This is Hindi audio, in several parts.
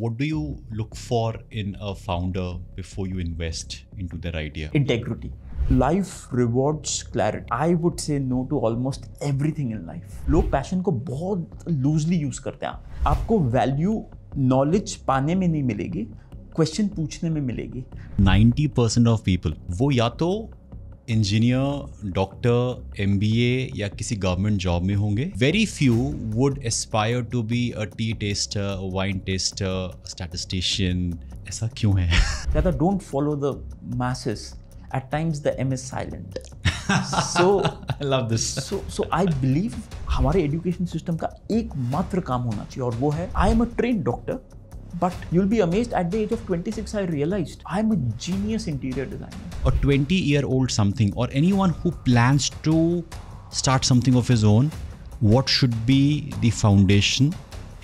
What do you look for in a founder before you invest into their idea? integrity. Life rewards clarity. I would say no to almost everything in life. लोग पैशन को बहुत लूजली यूज़ करते हैं आपको वैल्यू नॉलेज पाने में नहीं मिलेगी क्वेश्चन पूछने में मिलेगी 90% ऑफ़ पीपल वो या तो इंजीनियर डॉक्टर एम या किसी गवर्नमेंट जॉब में होंगे very few would aspire to be a tea taster wine taster statistician ऐसा क्यों है? ज़्यादा don't follow the masses. At times the m is silent. So I love this so so i believe हमारे एजुकेशन सिस्टम का एकमात्र काम होना चाहिए और वो है I am a train doctor but you'll be amazed at the age of 26 I realized I am a genius interior designer or 20 year old something or anyone who plans to start something of his own what should be the foundation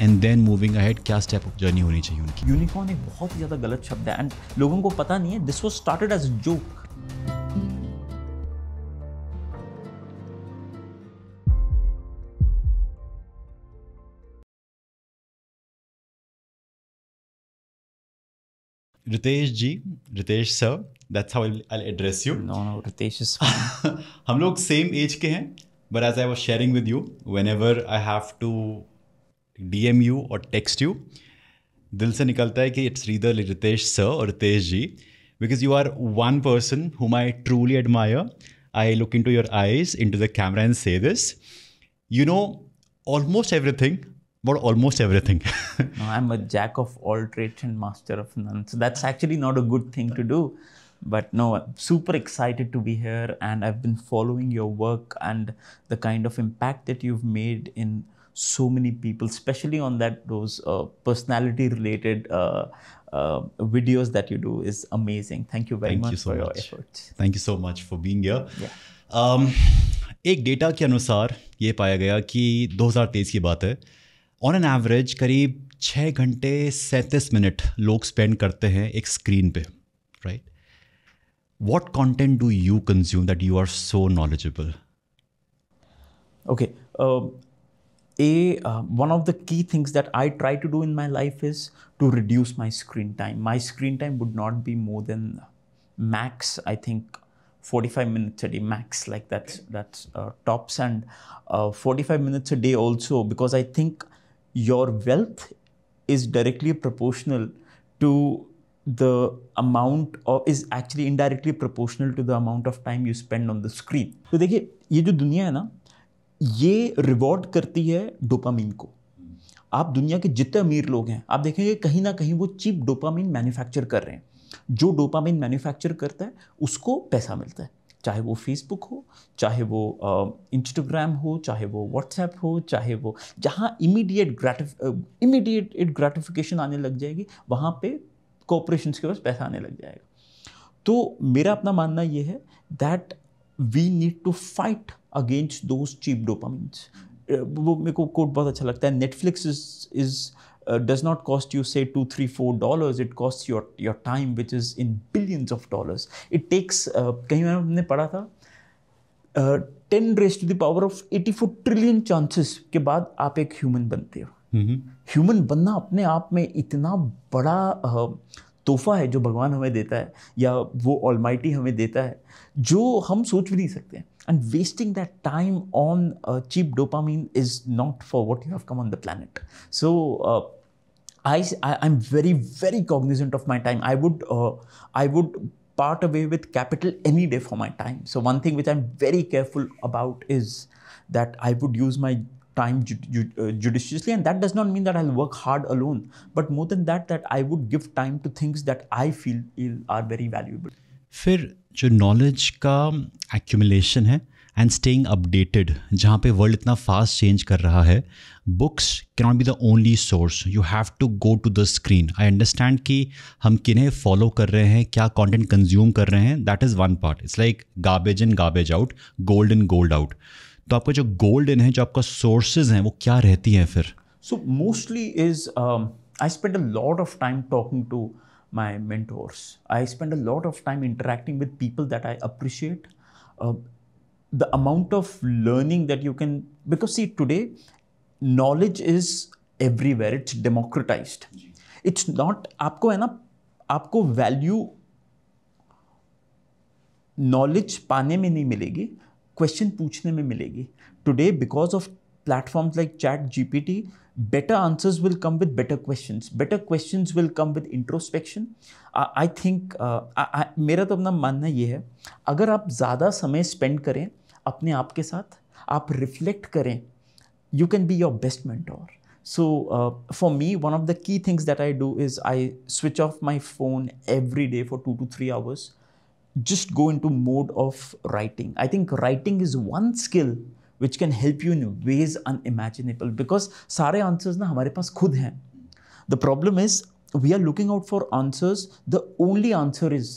and then moving ahead क्या step of journey होनी चाहिए उनकी यूनिकॉर्न एक बहुत ही ज़्यादा गलत शब्द है एंड लोगों को पता नहीं है this was started as joke Ritesh ji Ritesh sir that's how I'll, I'll address you. No no Ritesh is हम लोग सेम एज के हैं but as I was sharing with you whenever I have to D M you और टेक्स्ट यू दिल से निकलता है कि इट्स रीदर रितेश सर और Ritesh ji because you are one person whom I truly admire I look into your eyes into the camera and say this you know almost everything But almost everything No, I'm a jack of all trades and master of none. So that's actually not a good thing to do. But no, I'm super excited to be here and I've been following your work and the kind of impact that you've made in so many people, especially on that those uh, personality related uh, uh, videos that you do is amazing. Thank you very Thank you much so for your much. efforts. Thank you so much for being here Yeah. um, एक डेटा के अनुसार ये पाया गया कि 2023 की बात है ऑन एन एवरेज करीब छः घंटे सैंतीस मिनट लोग स्पेंड करते हैं एक स्क्रीन पे right what content do you consume that you are so knowledgeable okay uh one of the key things that I try to do in my life is to reduce my screen time my screen time would not be more than max I think forty five minutes a day max like that's that's tops and forty five minutes a day also because I think your wealth is directly proportional to the amount or is actually indirectly proportional to the amount of time you spend on the screen. तो देखिए ये जो दुनिया है ना ये रिवॉर्ड करती है डोपामीन को आप दुनिया के जितने अमीर लोग हैं आप देखेंगे कहीं ना कहीं वो चीप डोपामीन मैन्युफैक्चर कर रहे हैं जो डोपामीन मैन्युफैक्चर करता है उसको पैसा मिलता है चाहे वो फेसबुक हो, चाहे वो इंस्टाग्राम हो, चाहे वो व्हाट्सएप हो, चाहे वो जहाँ immediate gratif immediate it gratification आने लग जाएगी, वहाँ पे कॉपरेशन के पास पैसा आने लग जाएगा। तो मेरा अपना मानना ये है that we need to fight against those cheap dopamines वो मेरे को कोट बहुत अच्छा लगता है Netflix is is does not cost you say two three four dollars it cost your your time which is in billions of dollars it takes कहीं हमने पढ़ा था ten raise to the power of eighty four trillion chances के बाद आप एक ह्यूमन बनते हो। ह्यूमन बनना अपने आप में इतना बड़ा तोहफा है जो भगवान हमें देता है या वो ऑलमाइटी हमें देता है जो हम सोच भी नहीं सकते। And wasting that time on cheap dopamine is not for what you have come on the planet so I, I I'm very very cognizant of my time. I would uh, I would part away with capital any day for my time. So one thing which I'm very careful about is that I would use my time ju- ju- uh, judiciously, and that does not mean that I'll work hard alone. But more than that, that I would give time to things that I feel il- are very valuable. फिर जो नॉलेज का एक्यूमुलेशन है एंड स्टेइंग अपडेटेड जहाँ पे वर्ल्ड इतना फास्ट चेंज कर रहा है books can not be the only source you have to go to the screen I understand कि हम किन्हें फॉलो कर रहे हैं क्या कंटेंट कंज्यूम कर रहे हैं that is one part it's like garbage in garbage out gold in gold out तो आपका जो गोल्ड इन है जो आपका सोर्सेज हैं वो क्या रहती हैं फिर? So mostly is spend a lot of time talking to my mentors. I spend a lot of time interacting with people that I appreciate. Uh, the amount of learning that you can because see today knowledge is everywhere. It's democratized. It's not आपको है ना आपको वैल्यू नॉलेज पाने में नहीं मिलेगी क्वेश्चन पूछने में मिलेगी today because of platforms like Chat GPT better answers will come with better questions better questions will come with introspection I think मेरा तो अपना मानना ये है अगर आप ज़्यादा समय स्पेंड करें अपने आप के साथ, आप रिफ्लेक्ट करें you can be your best meant और so for me one of the key things that I do is I switch off my phone every day for two two three hours just go into mode of writing I think writing is one skill which can help you in ways unimaginable because सारे आंसर्स ना हमारे पास खुद हैं. The problem is we are looking out for answers the only answer is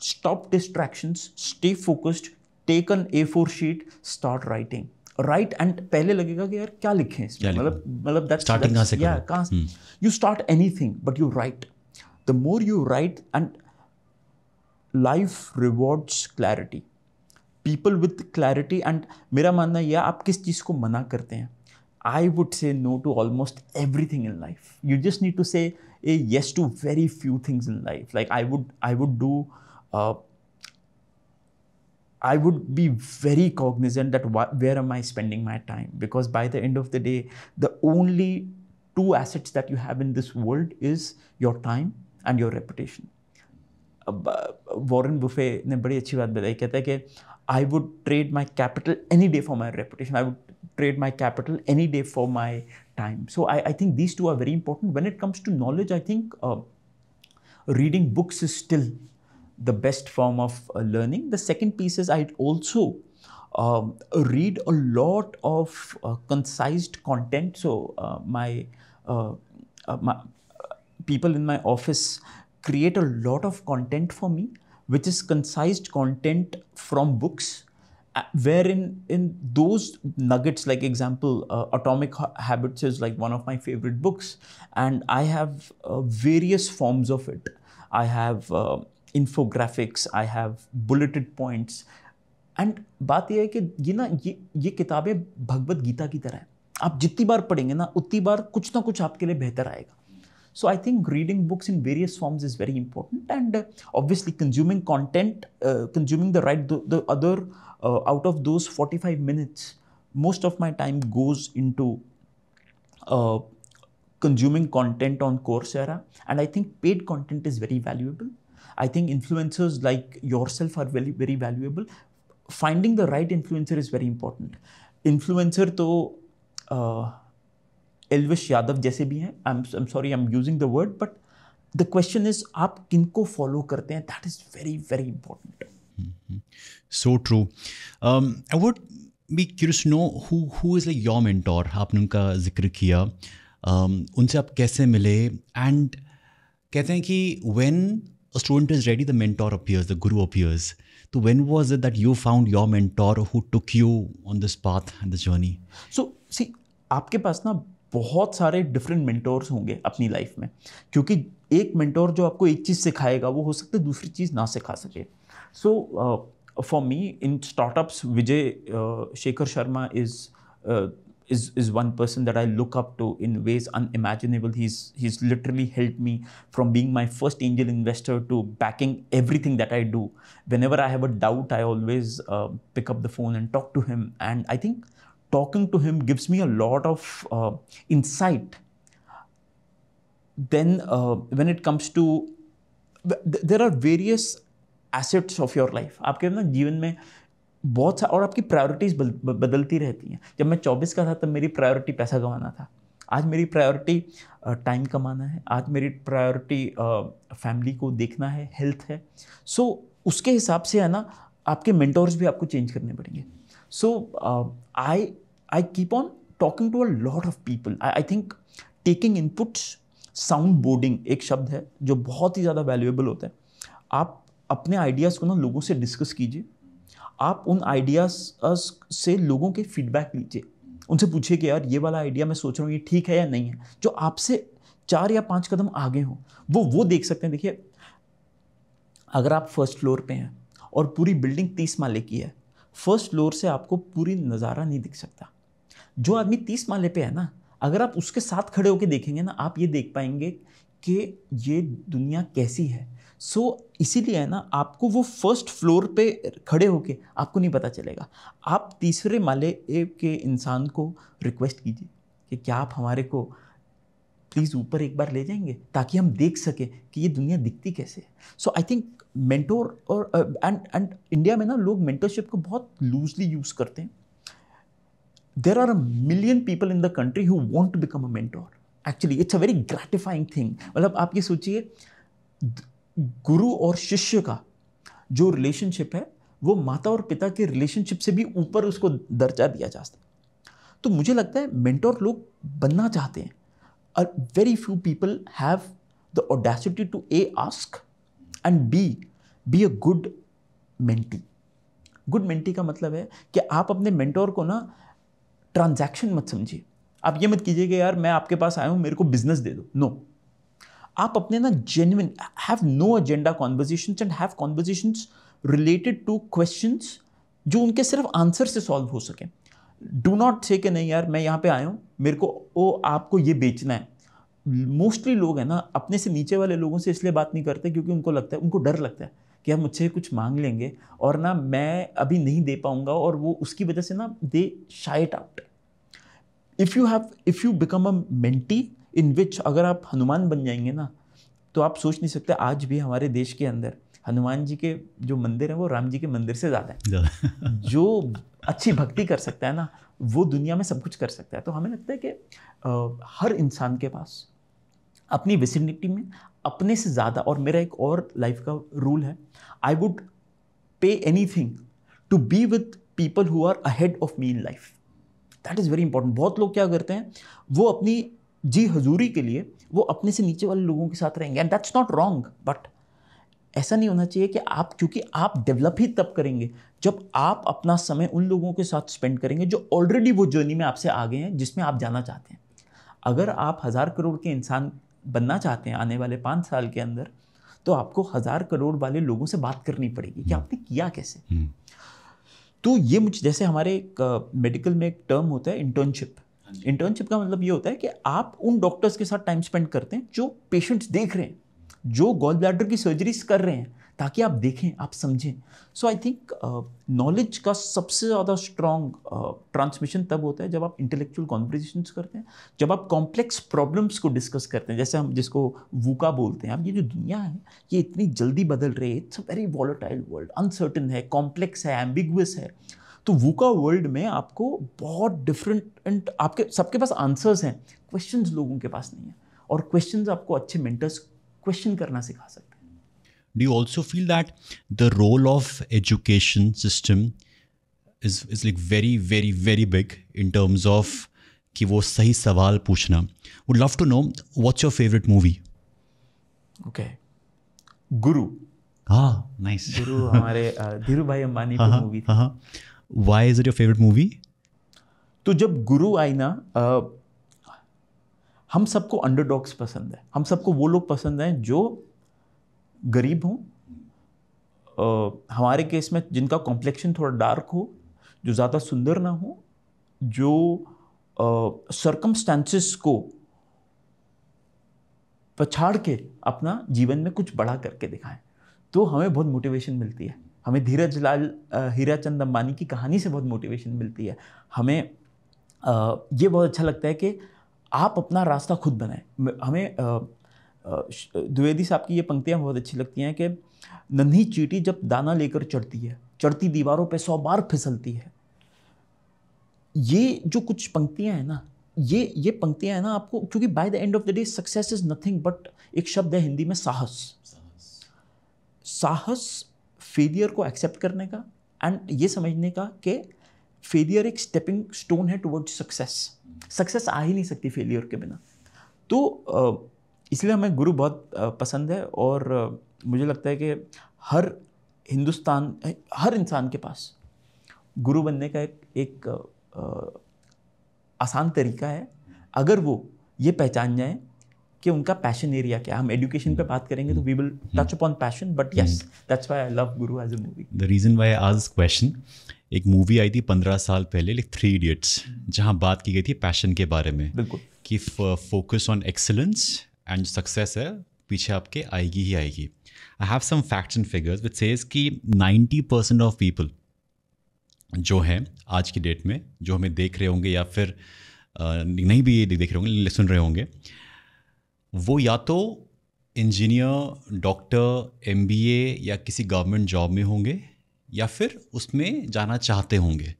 stop distractions stay focused take an A four sheet start writing right and पहले लगेगा कि यार क्या लिखें इसमें? मतलब मतलब दैट स्टार्टिंग कहाँ से या कहाँ you start anything but you write the more you write and life rewards clarity people with clarity and मेरा मानना यह आप किस चीज़ को मना करते हैं? I would say no to almost everything in life you just need to say a yes to very few things in life like I would I would do I would be very cognizant that where am I spending my time because by the end of the day, the only two assets that you have in this world is your time and your reputation. Warren Buffett ने बड़ी अच्छी बात बताई कहता है कि I would trade my capital any day for my reputation. I would trade my capital any day for my time. So I, I think these two are very important. When it comes to knowledge, I think uh, reading books is still the best form of uh, learning. The second piece is I also um, read a lot of uh, concised content. So uh, my, uh, uh, my people in my office create a lot of content for me which is concised content from books uh, wherein in those nuggets like example uh, atomic habits is like one of my favorite books and i have uh, various forms of it i have uh, infographics I have bulleted points and बात यह है कि ये ना, ये ये किताबें भगवद गीता की तरह है। आप जितनी बार पढ़ेंगे ना, उतनी बार कुछ ना कुछ आपके लिए बेहतर आएगा। So I think reading books in various forms is very important and obviously consuming content consuming the right the other out of those forty five minutes most of my time goes into consuming content on Coursera and I think paid content is very valuable I think influencers like yourself are very very valuable. Finding the right influencer is very important. Influencer to uh, Elvish Yadav जैसे भी हैं I am sorry I am using the word but the question is आप किनको फॉलो करते हैं? That is very very important so true I would be curious know who is like your mentor आपने उनका ज़िक्र किया। Um, उनसे आप कैसे मिले? एंड कहते हैं कि when a student is ready the mentor appears the guru appears so when was it that you found your mentor who took you on this path and this journey so see आपके पास ना बहुत सारे डिफरेंट मेंटोर्स होंगे अपनी लाइफ में क्योंकि एक मेंटोर जो आपको एक चीज़ सिखाएगा वो हो सकता है दूसरी चीज़ ना सिखा सके so for me in startups Vijay Shekhar Sharma is is is one person that I look up to in ways unimaginable. He's he's literally helped me from being my first angel investor to backing everything that I do. Whenever I have a doubt, I always uh, pick up the phone and talk to him. And I think talking to him gives me a lot of uh, insight. Then, uh, when it comes to, there are various assets of your life. आपके ना जीवन में बहुत सा और आपकी प्रायोरिटीज़ बदलती रहती हैं। जब मैं 24 का था तब मेरी प्रायोरिटी पैसा कमाना था। आज मेरी प्रायोरिटी टाइम कमाना है। आज मेरी प्रायोरिटी फैमिली को देखना है हेल्थ है। सो so, उसके हिसाब से है ना आपके मेंटोर्स भी आपको चेंज करने पड़ेंगे। So I I keep on talking to a lot of people I think taking inputs sound boarding एक शब्द है जो बहुत ही ज़्यादा वैल्यूएबल होता है। आप अपने आइडियाज़ को ना लोगों से डिस्कस कीजिए। आप उन आइडियाज़ से लोगों के फीडबैक लीजिए। उनसे पूछिए कि यार, ये वाला आइडिया मैं सोच रहा हूँ ये ठीक है या नहीं है। जो आपसे चार या पाँच कदम आगे हो, वो वो देख सकते हैं। देखिए, अगर आप फ़र्स्ट फ्लोर पे हैं और पूरी बिल्डिंग तीस माले की है फ़र्स्ट फ्लोर से आपको पूरी नज़ारा नहीं दिख सकता। जो आदमी तीस माले पे है ना, अगर आप उसके साथ खड़े होकर देखेंगे ना, आप ये देख पाएँगे कि ये दुनिया कैसी है। सो so, इसीलिए है ना आपको वो फ़र्स्ट फ्लोर पे खड़े होके आपको नहीं पता चलेगा। आप तीसरे माले के इंसान को रिक्वेस्ट कीजिए कि क्या आप हमारे को प्लीज़ ऊपर एक बार ले जाएँगे ताकि हम देख सकें कि ये दुनिया दिखती कैसे है। सो आई थिंक मेंटोर और एंड एंड इंडिया में ना लोग मेंटरशिप को बहुत लूजली यूज़ करते हैं। There are a million people in the country who want to become a mentor actually it's a very gratifying thing मतलब आप ये सोचिए गुरु और शिष्य का जो रिलेशनशिप है, वो माता और पिता के रिलेशनशिप से भी ऊपर उसको दर्जा दिया जा है। तो मुझे लगता है मेंटोर लोग बनना चाहते हैं। और very few people have the audacity to uh ask and be be a good mentee good mentee का मतलब है कि आप अपने मेंटोर को ना ट्रांजैक्शन मत समझिए। आप ये मत कीजिए कि यार मैं आपके पास आया हूँ, मेरे को बिज़नेस दे दो। No no. आप अपने ना genuine have no agenda conversation and have conversation related to question जो उनके सिर्फ़ आंसर से सॉल्व हो सके। डू नॉट से कि नहीं यार, मैं यहाँ पे आया हूँ, मेरे को, ओ, आपको ये बेचना है। मोस्टली लोग हैं ना, अपने से नीचे वाले लोगों से इसलिए बात नहीं करते क्योंकि उनको लगता है, उनको डर लगता है कि हम मुझसे कुछ मांग लेंगे और ना मैं अभी नहीं दे पाऊँगा और वो उसकी वजह से ना they shine out if you have if you become a mentee in which अगर आप हनुमान बन जाएँगे ना तो आप सोच नहीं सकते आज भी हमारे देश के अंदर हनुमान जी के जो मंदिर हैं वो राम जी के मंदिर से ज़्यादा है। जो अच्छी भक्ति कर सकता है ना वो दुनिया में सब कुछ कर सकता है। तो हमें लगता है कि आ, हर इंसान के पास अपनी विसिनिटी में अपने से ज़्यादा और मेरा एक और लाइफ का रूल है I would pay anything to be with people who are ahead of me in life that is very important बहुत लोग क्या करते हैं वो अपनी जी हजूरी के लिए वो अपने से नीचे वाले लोगों के साथ रहेंगे and that's not wrong but ऐसा नहीं होना चाहिए कि आप क्योंकि आप डेवलप ही तब करेंगे जब आप अपना समय उन लोगों के साथ स्पेंड करेंगे जो ऑलरेडी वो जर्नी में आपसे आगे हैं जिसमें आप जाना चाहते हैं अगर आप हज़ार करोड़ के इंसान बनना चाहते हैं आने वाले पाँच साल के अंदर तो आपको हज़ार करोड़ वाले लोगों से बात करनी पड़ेगी कि हम्म। आपने किया कैसे हम्म। तो ये मुझे जैसे हमारे एक मेडिकल में एक टर्म होता है इंटर्नशिप इंटर्नशिप का मतलब ये होता है कि आप उन डॉक्टर्स के साथ टाइम स्पेंड करते हैं जो पेशेंट्स देख रहे हैं, जो गॉल ब्लैडर की सर्जरीज कर रहे हैं, ताकि आप देखें, आप समझें। सो आई थिंक नॉलेज का सबसे ज़्यादा स्ट्रॉन्ग ट्रांसमिशन तब होता है जब आप इंटेलेक्चुअल कॉन्वर्जेशन करते हैं, जब आप कॉम्प्लेक्स प्रॉब्लम्स को डिस्कस करते हैं। जैसे हम जिसको वूका बोलते हैं, अब ये जो दुनिया है, ये इतनी जल्दी बदल रही है it's a very volatile world uncertain है कॉम्प्लेक्स है एम्बिगुअस है। तो वूका वर्ल्ड में आपको बहुत डिफरेंट एंड आपके सबके पास आंसर्स हैं। क्वेश्चंस लोगों के पास नहीं है। और क्वेश्चंस आपको अच्छे मेंटर्स क्वेश्चन करना सिखा सकते हैं। You also feel that the role of education system is is like very very very big in terms of कि वो सही सवाल पूछना? Would love to know what's your favourite movie okay Guru हाँ नाइस गुरु हमारे धीरू भाई अंबानी की मूवी थी। हाँ। Why is it your favourite movie तो जब गुरु आई ना हम सबको अंडरडॉग्स पसंद है। हम सबको वो लोग पसंद हैं जो गरीब हों हमारे केस में जिनका कॉम्प्लेक्शन थोड़ा डार्क हो, जो ज़्यादा सुंदर ना हो, जो सरकमस्टांसिस को पछाड़ के अपना जीवन में कुछ बड़ा करके दिखाएँ तो हमें बहुत मोटिवेशन मिलती है। हमें धीरज लाल हीरा चंद अंबानी की कहानी से बहुत मोटिवेशन मिलती है। हमें ये बहुत अच्छा लगता है कि आप अपना रास्ता खुद बनाएँ। हमें द्विवेदी साहब की ये पंक्तियाँ बहुत अच्छी लगती हैं कि नन्ही चीटी जब दाना लेकर चढ़ती है चढ़ती दीवारों पे सौ बार फिसलती है। ये जो कुछ पंक्तियाँ हैं ना ये ये पंक्तियाँ हैं ना आपको क्योंकि by the end of the day success is nothing but एक शब्द है हिंदी में साहस। साहस फेलियर को एक्सेप्ट करने का एंड ये समझने का कि फेलियर एक स्टेपिंग स्टोन है टुवर्ड्स सक्सेस सक्सेस आ ही नहीं सकती फेलियर के बिना. तो इसलिए हमें गुरु बहुत पसंद है और मुझे लगता है कि हर हिंदुस्तान हर इंसान के पास गुरु बनने का एक एक आसान तरीका है। अगर वो ये पहचान जाए कि उनका पैशन एरिया क्या हम एजुकेशन पे बात करेंगे तो we will touch upon passion but yes that's why I love Guru as a movie the reason why I ask question एक मूवी आई थी पंद्रह साल पहले लाइक थ्री इडियट्स जहाँ बात की गई थी पैशन के बारे में। बिल्कुल। कि focus on excellence and success है पीछे आपके आएगी ही आएगी। I have some facts and figures which says कि 90 परसेंट ऑफ़ पीपल जो हैं आज की डेट में जो हमें देख रहे होंगे या फिर नहीं भी ये देख रहे होंगे सुन रहे होंगे वो या तो इंजीनियर, डॉक्टर एमबीए या किसी गवर्नमेंट जॉब में होंगे या फिर उसमें जाना चाहते होंगे।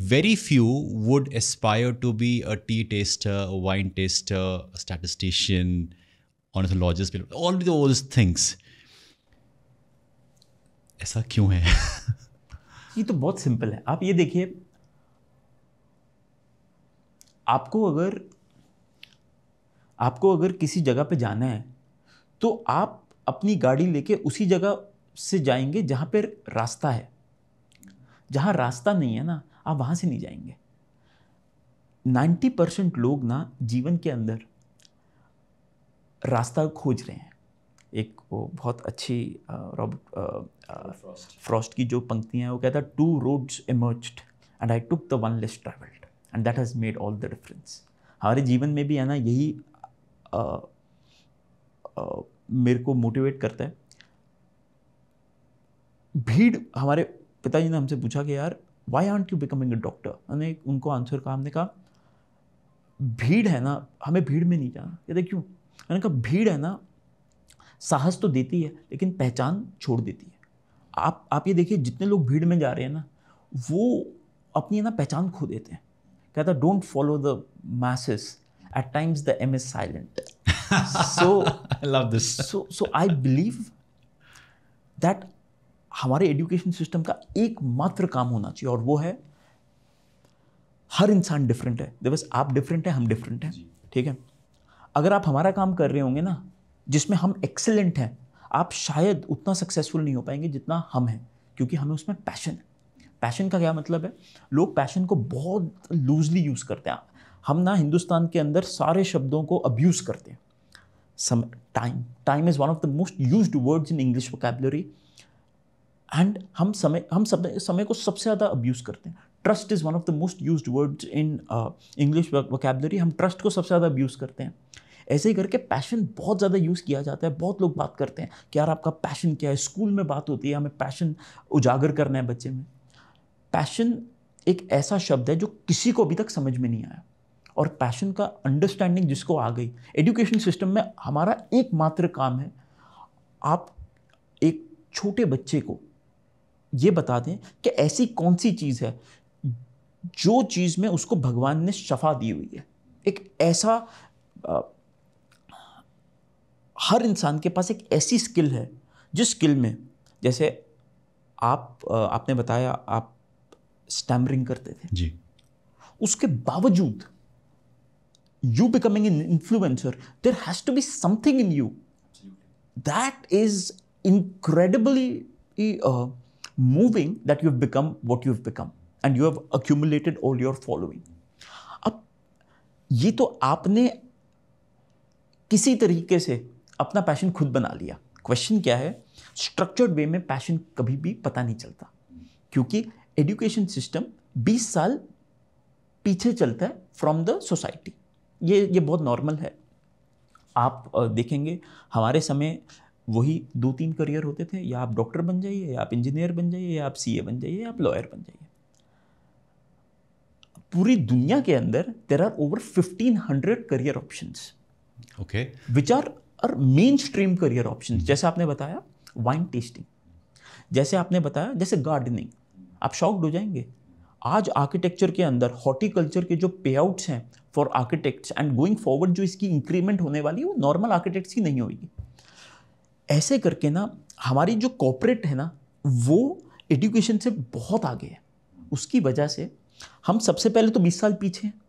Very few would aspire to be a tea taster wine taster statistician orthologist all those things ऐसा क्यों है? ये तो बहुत सिंपल है। आप ये देखिए, आपको अगर आपको अगर किसी जगह पे जाना है तो आप अपनी गाड़ी लेके उसी जगह से जाएँगे जहाँ पर रास्ता है। जहाँ रास्ता नहीं है ना, आप वहाँ से नहीं जाएँगे। नाइन्टी परसेंट लोग ना जीवन के अंदर रास्ता खोज रहे हैं। एक वो बहुत अच्छी रॉबर्ट फ्रॉस्ट की जो पंक्तियाँ हैं, वो कहता है two roads emerged and I took the one less travelled and that has made all the difference हमारे जीवन में भी है ना, यही मेरे को मोटिवेट करता है। भीड़ हमारे पिताजी ने हमसे पूछा कि यार why aren't you becoming a doctor मैंने उनको आंसर कहा, हमने कहा, भीड़ है ना, हमें भीड़ में नहीं जाना। कहते क्यों मैंने कहा, भीड़ है ना, साहस तो देती है, लेकिन पहचान छोड़ देती है। आप आप ये देखिए, जितने लोग भीड़ में जा रहे हैं ना, वो अपनी ना पहचान खो देते हैं। कहता don't follow the masses at times the M is silent so I love this so so I believe that हमारे एजुकेशन सिस्टम का एकमात्र काम होना चाहिए और वो है हर इंसान डिफरेंट है। बस आप डिफरेंट है हम डिफरेंट हैं ठीक है? अगर आप हमारा काम कर रहे होंगे ना जिसमें हम एक्सेलेंट हैं आप शायद उतना सक्सेसफुल नहीं हो पाएँगे जितना हम हैं क्योंकि हमें उसमें पैशन है। पैशन का क्या मतलब है? लोग पैशन को बहुत लूजली यूज़ करते हैं। हम ना हिंदुस्तान के अंदर सारे शब्दों को अब्यूज़ करते हैं। Time time is one of the most use words in English vocabulary and हम समय, हम सब, समय को सबसे ज़्यादा अब्यूज़ करते हैं। Trust is one of the most use words in English vocabulary हम ट्रस्ट को सबसे ज़्यादा अब्यूज़ करते हैं। ऐसे ही करके पैशन बहुत ज़्यादा यूज़ किया जाता है। बहुत लोग बात करते हैं कि यार आपका पैशन क्या है? स्कूल में बात होती है, हमें पैशन उजागर करना है बच्चे में। पैशन एक ऐसा शब्द है जो किसी को अभी तक समझ में नहीं आया। और पैशन का अंडरस्टैंडिंग जिसको आ गई। एजुकेशन सिस्टम में हमारा एकमात्र काम है। आप एक छोटे बच्चे को ये बता दें कि ऐसी कौन सी चीज़ है जो चीज़ में उसको भगवान ने शफा दी हुई है। एक ऐसा आ, हर इंसान के पास एक ऐसी स्किल है जिस स्किल में जैसे आप आपने बताया आप स्टैमरिंग करते थे। जी। उसके बावजूद you becoming an influencer there has to be something in you that is incredibly moving that you've become what you've become and you have accumulated all your following. अब ये तो आपने किसी तरीके से अपना पैशन खुद बना लिया। क्वेश्चन क्या है? स्ट्रक्चर्ड वे में पैशन कभी भी पता नहीं चलता। क्योंकि एजुकेशन सिस्टम 20 साल पीछे चलता है फ्रॉम द सोसाइटी ये ये बहुत नॉर्मल है। आप देखेंगे हमारे समय वही दो तीन करियर होते थे या आप डॉक्टर बन जाइए या आप इंजीनियर बन जाइए या आप सीए बन जाइए या आप लॉयर बन जाइए। पूरी दुनिया के अंदर there are over fifteen hundred career option okay which are are main stream career option जैसे आपने बताया वाइन टेस्टिंग जैसे आपने बताया जैसे गार्डनिंग आप शॉक्ड हो जाएँगे। आज आर्किटेक्चर के अंदर हॉर्टिकल्चर के जो पे आउट्स हैं for architects and going forward जो इसकी इंक्रीमेंट होने वाली है, वो नॉर्मल आर्किटेक्ट्स की नहीं होगी। ऐसे करके ना, हमारी जो कॉपरेट है ना, वो एजुकेशन से बहुत आगे है। उसकी वजह से हम सबसे पहले तो 20 साल पीछे हैं।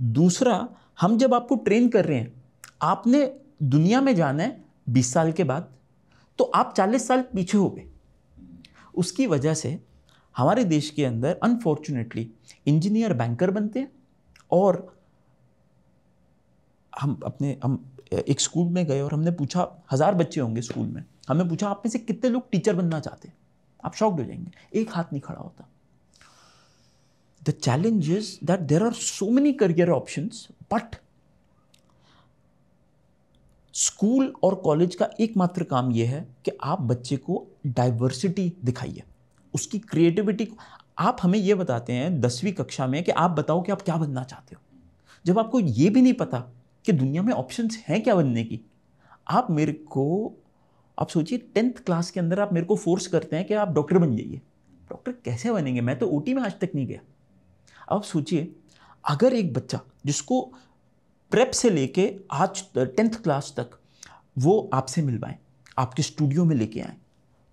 दूसरा, हम जब आपको ट्रेन कर रहे हैं, आपने दुनिया में जाना है 20 साल के बाद तो आप 40 साल पीछे हो गए। उसकी वजह से हमारे देश के अंदर अनफॉर्चुनेटली इंजीनियर बैंकर बनते हैं और हम अपने, हम, एक स्कूल में गए और हमने पूछा, हज़ार बच्चे होंगे स्कूल में। हमने पूछा, आप में से कितने लोग टीचर बनना चाहते हैं? आप शॉक्ड हो जाएँगे। एक हाथ नहीं खड़ा होता। The challenge is that there are so many career option but school और कॉलेज का एकमात्र काम यह है कि आप बच्चे को डाइवर्सिटी दिखाइए। उसकी क्रिएटिविटी को, आप हमें यह बताते हैं दसवीं कक्षा में कि आप बताओ कि आप क्या बनना चाहते हो। जब आपको ये भी नहीं पता कि दुनिया में ऑप्शंस हैं क्या बनने की? आप मेरे को, आप सोचिए टेंथ क्लास के अंदर आप मेरे को फोर्स करते हैं कि आप डॉक्टर बन जाइए। डॉक्टर कैसे बनेंगे? मैं तो ओटी में आज तक नहीं गया। अब सोचिए, अगर एक बच्चा जिसको प्रेप से लेके आज टेंथ क्लास तक वो आपसे मिलवाएँ आपके स्टूडियो में लेके आए,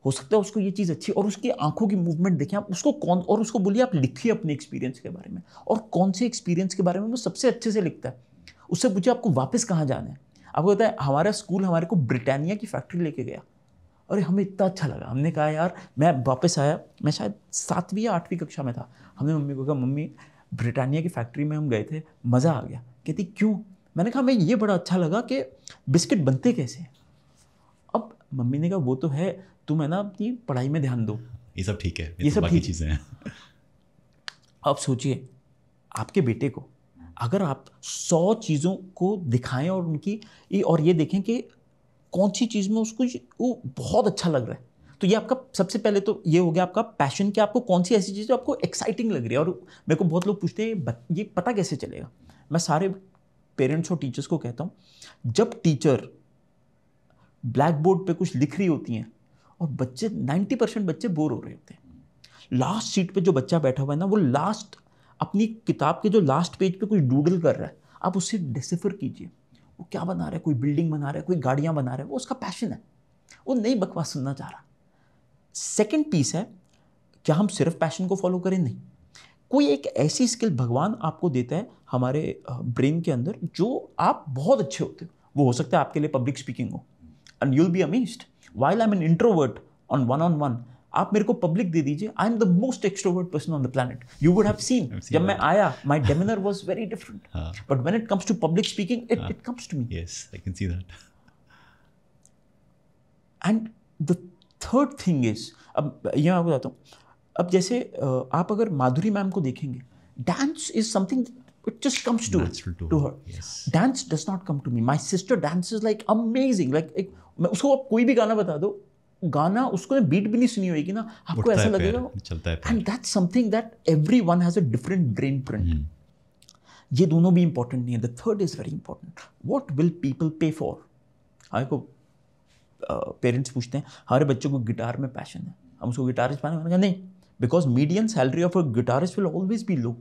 हो सकता है उसको ये चीज़ अच्छी, और उसकी आँखों की मूवमेंट देखें आप, उसको कौन, और उसको बोलिए आप लिखिए अपने एक्सपीरियंस के बारे में, और कौन से एक्सपीरियंस के बारे में वो सबसे अच्छे से लिखता है। उससे पूछे आपको वापस कहाँ जाना है? आपको पता है हमारा स्कूल हमारे को ब्रिटानिया की फैक्ट्री लेके गया। अरे हमें इतना अच्छा लगा। हमने कहा यार मैं वापस आया। मैं शायद सातवीं या आठवीं कक्षा में था। हमने मम्मी को कहा मम्मी ब्रिटानिया की फैक्ट्री में हम गए थे। मज़ा आ गया। कहती क्यों? मैंने कहा मैं ये बड़ा अच्छा लगा कि बिस्किट बनते कैसे अब मम्मी ने कहा वो तो है। तुम है ना अपनी पढ़ाई में ध्यान दो। ये सब ठीक है। ये तो सब बाकी ठीक चीज़ें हैं। अब सोचिए आपके बेटे को अगर आप सौ चीज़ों को दिखाएँ और उनकी ये, और ये देखें कि कौन सी चीज़ में उसको वो बहुत अच्छा लग रहा है। तो ये आपका सबसे पहले तो ये हो गया आपका पैशन कि आपको कौन सी ऐसी चीज़ जो आपको एक्साइटिंग लग रही है। और मेरे को बहुत लोग पूछते हैं, "बत- ये पता कैसे चलेगा? मैं सारे पेरेंट्स और टीचर्स को कहता हूँ, जब टीचर ब्लैक बोर्ड पे कुछ लिख रही होती हैं और बच्चे 90 परसेंट बच्चे बोर हो रहे होते हैं। लास्ट सीट पे जो बच्चा बैठा हुआ है ना, वो लास्ट अपनी किताब के जो लास्ट पेज पे कुछ डूडल कर रहा है, आप उससे डिसिफर कीजिए। वो क्या बना रहा है? कोई बिल्डिंग बना रहा है? कोई गाड़ियाँ बना रहा है? वो उसका पैशन है। वो नई बकवास सुनना चाह रहा। सेकेंड पीस है, क्या हम सिर्फ़ पैशन को फॉलो करें? नहीं। कोई एक ऐसी स्किल भगवान आपको देता है, हमारे ब्रेन के अंदर, जो आप बहुत अच्छे होते हो। वो हो सकता है आपके लिए पब्लिक स्पीकिंग हो। And you'll be amazed while I am an introvert on one on one आप मेरे को पब्लिक दे दीजिए। I am the most extrovert person on the planet you would have seen जब मैं आया my demeanour was very different but when it comes to public speaking it it comes to me yes I can see that and the third thing is अब ये मैं आपको बताता हूँ। अब जैसे आप अगर माधुरी मैम को देखेंगे dance is something it just comes to Natural to to her, yes. Does not come to me my sister dance is like amazing like एक मैं उसको आप कोई भी गाना बता दो गाना उसको बीट भी नहीं सुनी होगी ना आपको ऐसा लगेगा है and that's something that every one has a different brain print ये दोनों भी इंपॉर्टेंट नहीं है the third is very important what will people pay for हमारे को पेरेंट्स पूछते हैं हमारे बच्चों को गिटार में पैशन है। हम उसको गिटारिस्ट पाने नहीं because medium salary of a guitarist will always be low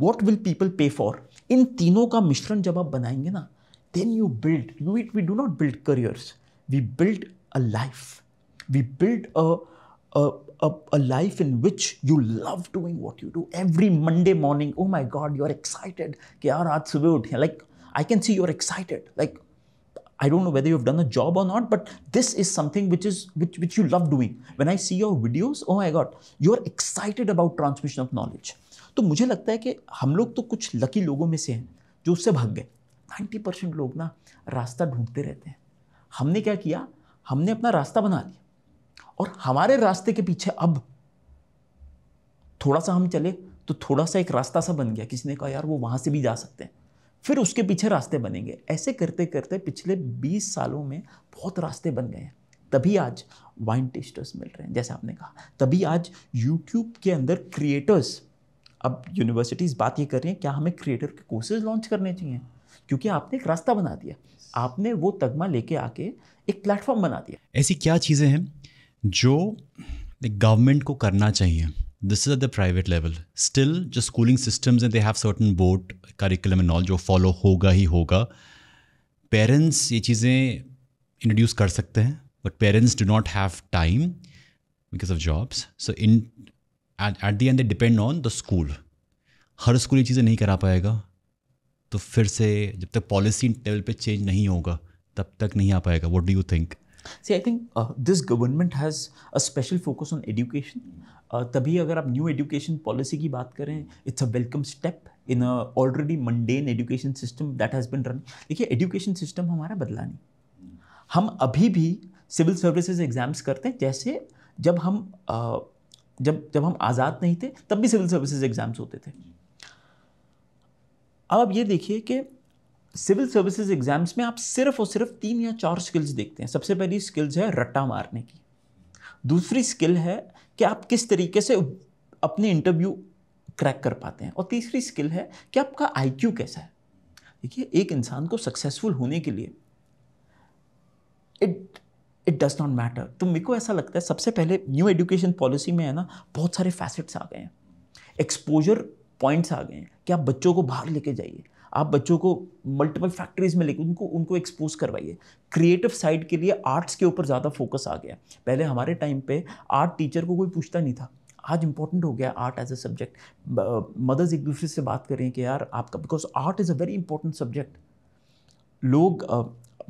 what will people pay for इन तीनों का मिश्रण जब आप बनाएँगे ना then you build you it we do not build careers we build a life we build a a, a, a life in which you love doing what you do every monday morning oh my god you're excited like i can see you're excited like i don't know whether you've done a job or not but this is something which is which which you love doing when i see your videos oh my god you're excited about transmission of knowledge तो मुझे लगता है कि हम लोग तो कुछ लकी लोगों में से हैं जो उससे भाग गए 90 परसेंट लोग ना रास्ता ढूंढते रहते हैं हमने क्या किया हमने अपना रास्ता बना लिया और हमारे रास्ते के पीछे अब थोड़ा सा हम चले तो थोड़ा सा एक रास्ता सा बन गया। किसी ने कहा, यार, वो वहाँ से भी जा सकते हैं। फिर उसके पीछे रास्ते बनेंगे। ऐसे करते करते पिछले 20 सालों में बहुत रास्ते बन गए हैं। तभी आज वाइन टेस्टर्स मिल रहे हैं, जैसे आपने कहा। तभी आज यूट्यूब के अंदर क्रिएटर्स अब यूनिवर्सिटीज़ बात ये कर रही हैं, क्या हमें क्रिएटर के कोर्सेज लॉन्च करने चाहिए? क्योंकि आपने एक रास्ता बना दिया। आपने वो तगमा लेके आके एक प्लेटफॉर्म बना दिया। ऐसी क्या चीज़ें हैं जो गवर्नमेंट को करना चाहिए this is at the private level still जो स्कूलिंग सिस्टम्स हैं they have certain board curriculum and all जो फॉलो होगा ही होगा. पेरेंट्स ये चीज़ें इंट्रोड्यूस कर सकते हैं but parents do not have time because of jobs so in at the end depend on the school her school ये चीज़ें नहीं करा पाएगा तो फिर से जब तक पॉलिसी लेवल पे चेंज नहीं होगा, तब तक नहीं आ पाएगा. What do you think Think uh, this government has a special focus on education. Uh, तभी अगर आप न्यू एजुकेशन पॉलिसी की बात करें it's a welcome step in a already mundane education system that has been run देखिए एजुकेशन सिस्टम हमारा बदला नहीं। हम अभी भी सिविल सर्विसेज़ एग्ज़ाम्स करते हैं जैसे जब हम uh, जब जब हम आज़ाद नहीं थे तब भी सिविल सर्विसेज़ एग्ज़ाम्स होते थे। अब आप ये देखिए कि सिविल सर्विसेज़ एग्ज़ाम्स में आप सिर्फ़ और सिर्फ़ तीन या चार स्किल्स देखते हैं। सबसे पहली स्किल्स है रट्टा मारने की। दूसरी स्किल है कि आप किस तरीके से अपने इंटरव्यू क्रैक कर पाते हैं। और तीसरी स्किल है कि आपका आईक्यू कैसा है। देखिए, एक इंसान को सक्सेसफुल होने के लिए it it does not matter. तो मेरे को ऐसा लगता है, सबसे पहले न्यू एजुकेशन पॉलिसी में है ना, बहुत सारे फैसेट्स आ गए हैं। एक्सपोजर पॉइंट्स आ गए हैं कि आप बच्चों को बाहर लेके जाइए। आप बच्चों को मल्टीपल फैक्ट्रीज में लेके उनको उनको एक्सपोज करवाइए। क्रिएटिव साइड के लिए आर्ट्स के ऊपर ज़्यादा फोकस आ गया। पहले हमारे टाइम पे आर्ट टीचर को कोई पूछता नहीं था। आज इंपॉर्टेंट हो गया art as a subject mothers एक दूसरे से बात करें कि यार आपका because art is a very important subject लोग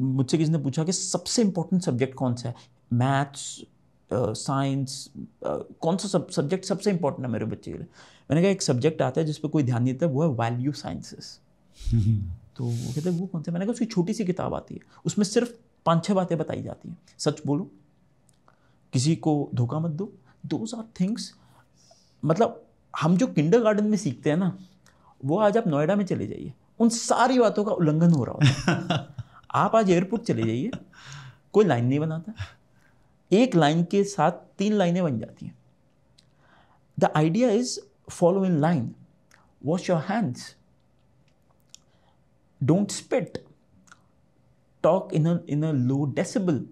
मुझसे किसी ने पूछा कि सबसे इंपॉर्टेंट सब्जेक्ट कौन सा है? मैथ्स साइंस कौन सा सब सब्जेक्ट सबसे इंपॉर्टेंट है मेरे बच्चे के लिए? मैंने कहा, एक सब्जेक्ट आता है जिस पर कोई ध्यान नहीं देता, वो है वैल्यू साइंसेस तो वो कहते हैं वो कौन सा? मैंने कहा उसकी छोटी सी किताब आती है। उसमें सिर्फ़ पाँच छः बातें बताई जाती हैं। सच बोलो किसी को धोखा मत दो। दोज आर थिंग्स मतलब हम जो किंडर गार्डन में सीखते हैं ना वो आज आप नोएडा में चले जाइए। उन सारी बातों का उल्लंघन हो रहा होता है। आप आज एयरपोर्ट चले जाइए कोई लाइन नहीं बनाता। एक लाइन के साथ तीन लाइनें बन जाती हैं। The idea is follow in line wash your hands don't spit talk in in a low decibel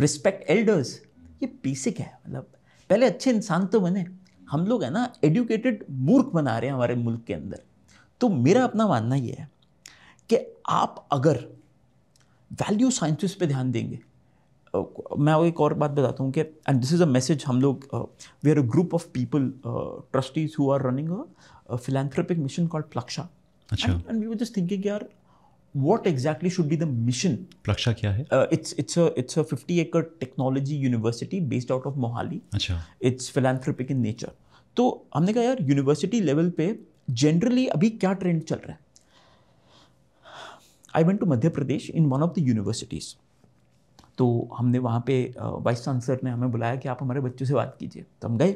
respect elders ये बेसिक है मतलब पहले अच्छे इंसान तो बने। हम लोग है ना एडुकेटेड मूर्ख बना रहे हैं हमारे मुल्क के अंदर। तो मेरा अपना मानना ये है कि आप अगर वैल्यू साइंसिस पे ध्यान देंगे मैं एक और बात बताता हूँ कि and this is a message हम लोग we are a group of people trustees who are running a philanthropic mission called Plaksha अच्छा। And we were just thinking यार what exactly should be the mission? Plaksha क्या है uh, it's it's a it's a 50 acre technology university based out of mohali. अच्छा it's philanthropic in nature. तो हमने कहा यार यूनिवर्सिटी लेवल पे जनरली अभी क्या ट्रेंड चल रहा है? I went to Madhya Pradesh in one of the universities तो हमने वहाँ पे वाइस चांसलर ने हमें बुलाया कि आप हमारे बच्चों से बात कीजिए। तो हम गए।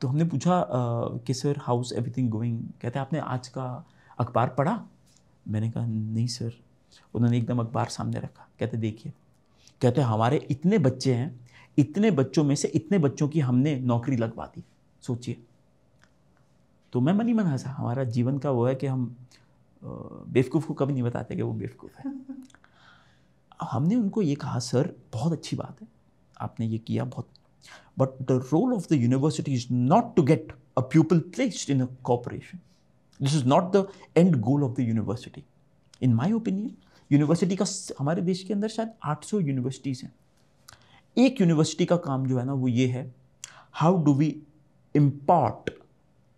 तो हमने पूछा uh, कि सर हाउस एवरीथिंग गोइंग कहते हैं आपने आज का अखबार पढ़ा? मैंने कहा, नहीं सर। उन्होंने एकदम अखबार सामने रखा। कहते, देखिए, कहते, हमारे इतने बच्चे हैं, इतने बच्चों में से इतने बच्चों की हमने नौकरी लगवा दी। सोचिए। तो मैं मनी मना सा हमारा जीवन का वो है कि हम बेवकूफ़ को कभी नहीं बताते कि वो बेवकूफ़ है। हमने उनको ये कहा, सर, बहुत अच्छी बात है। आपने ये किया बहुत। But the role of the university is not to get a people placed in a corporation this is not the end goal of the university in my opinion university का हमारे देश के अंदर शायद 800 यूनिवर्सिटीज़ हैं। एक यूनिवर्सिटी का काम जो है ना वो ये है how do we impart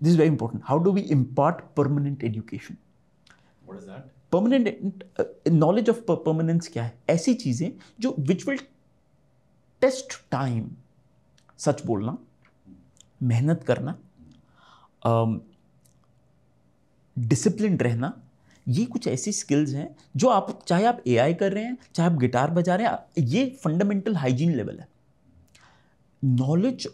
this is very important how do we impart permanent education permanent knowledge of permanence क्या है? ऐसी चीज़ें जो विच विल टेस्ट टाइम सच बोलना मेहनत करना डिसिप्लिन रहना, ये कुछ ऐसी स्किल्स हैं जो आप, चाहे आप एआई कर रहे हैं, चाहे आप गिटार बजा रहे हैं ये फंडामेंटल हाइजीन लेवल है। नॉलेज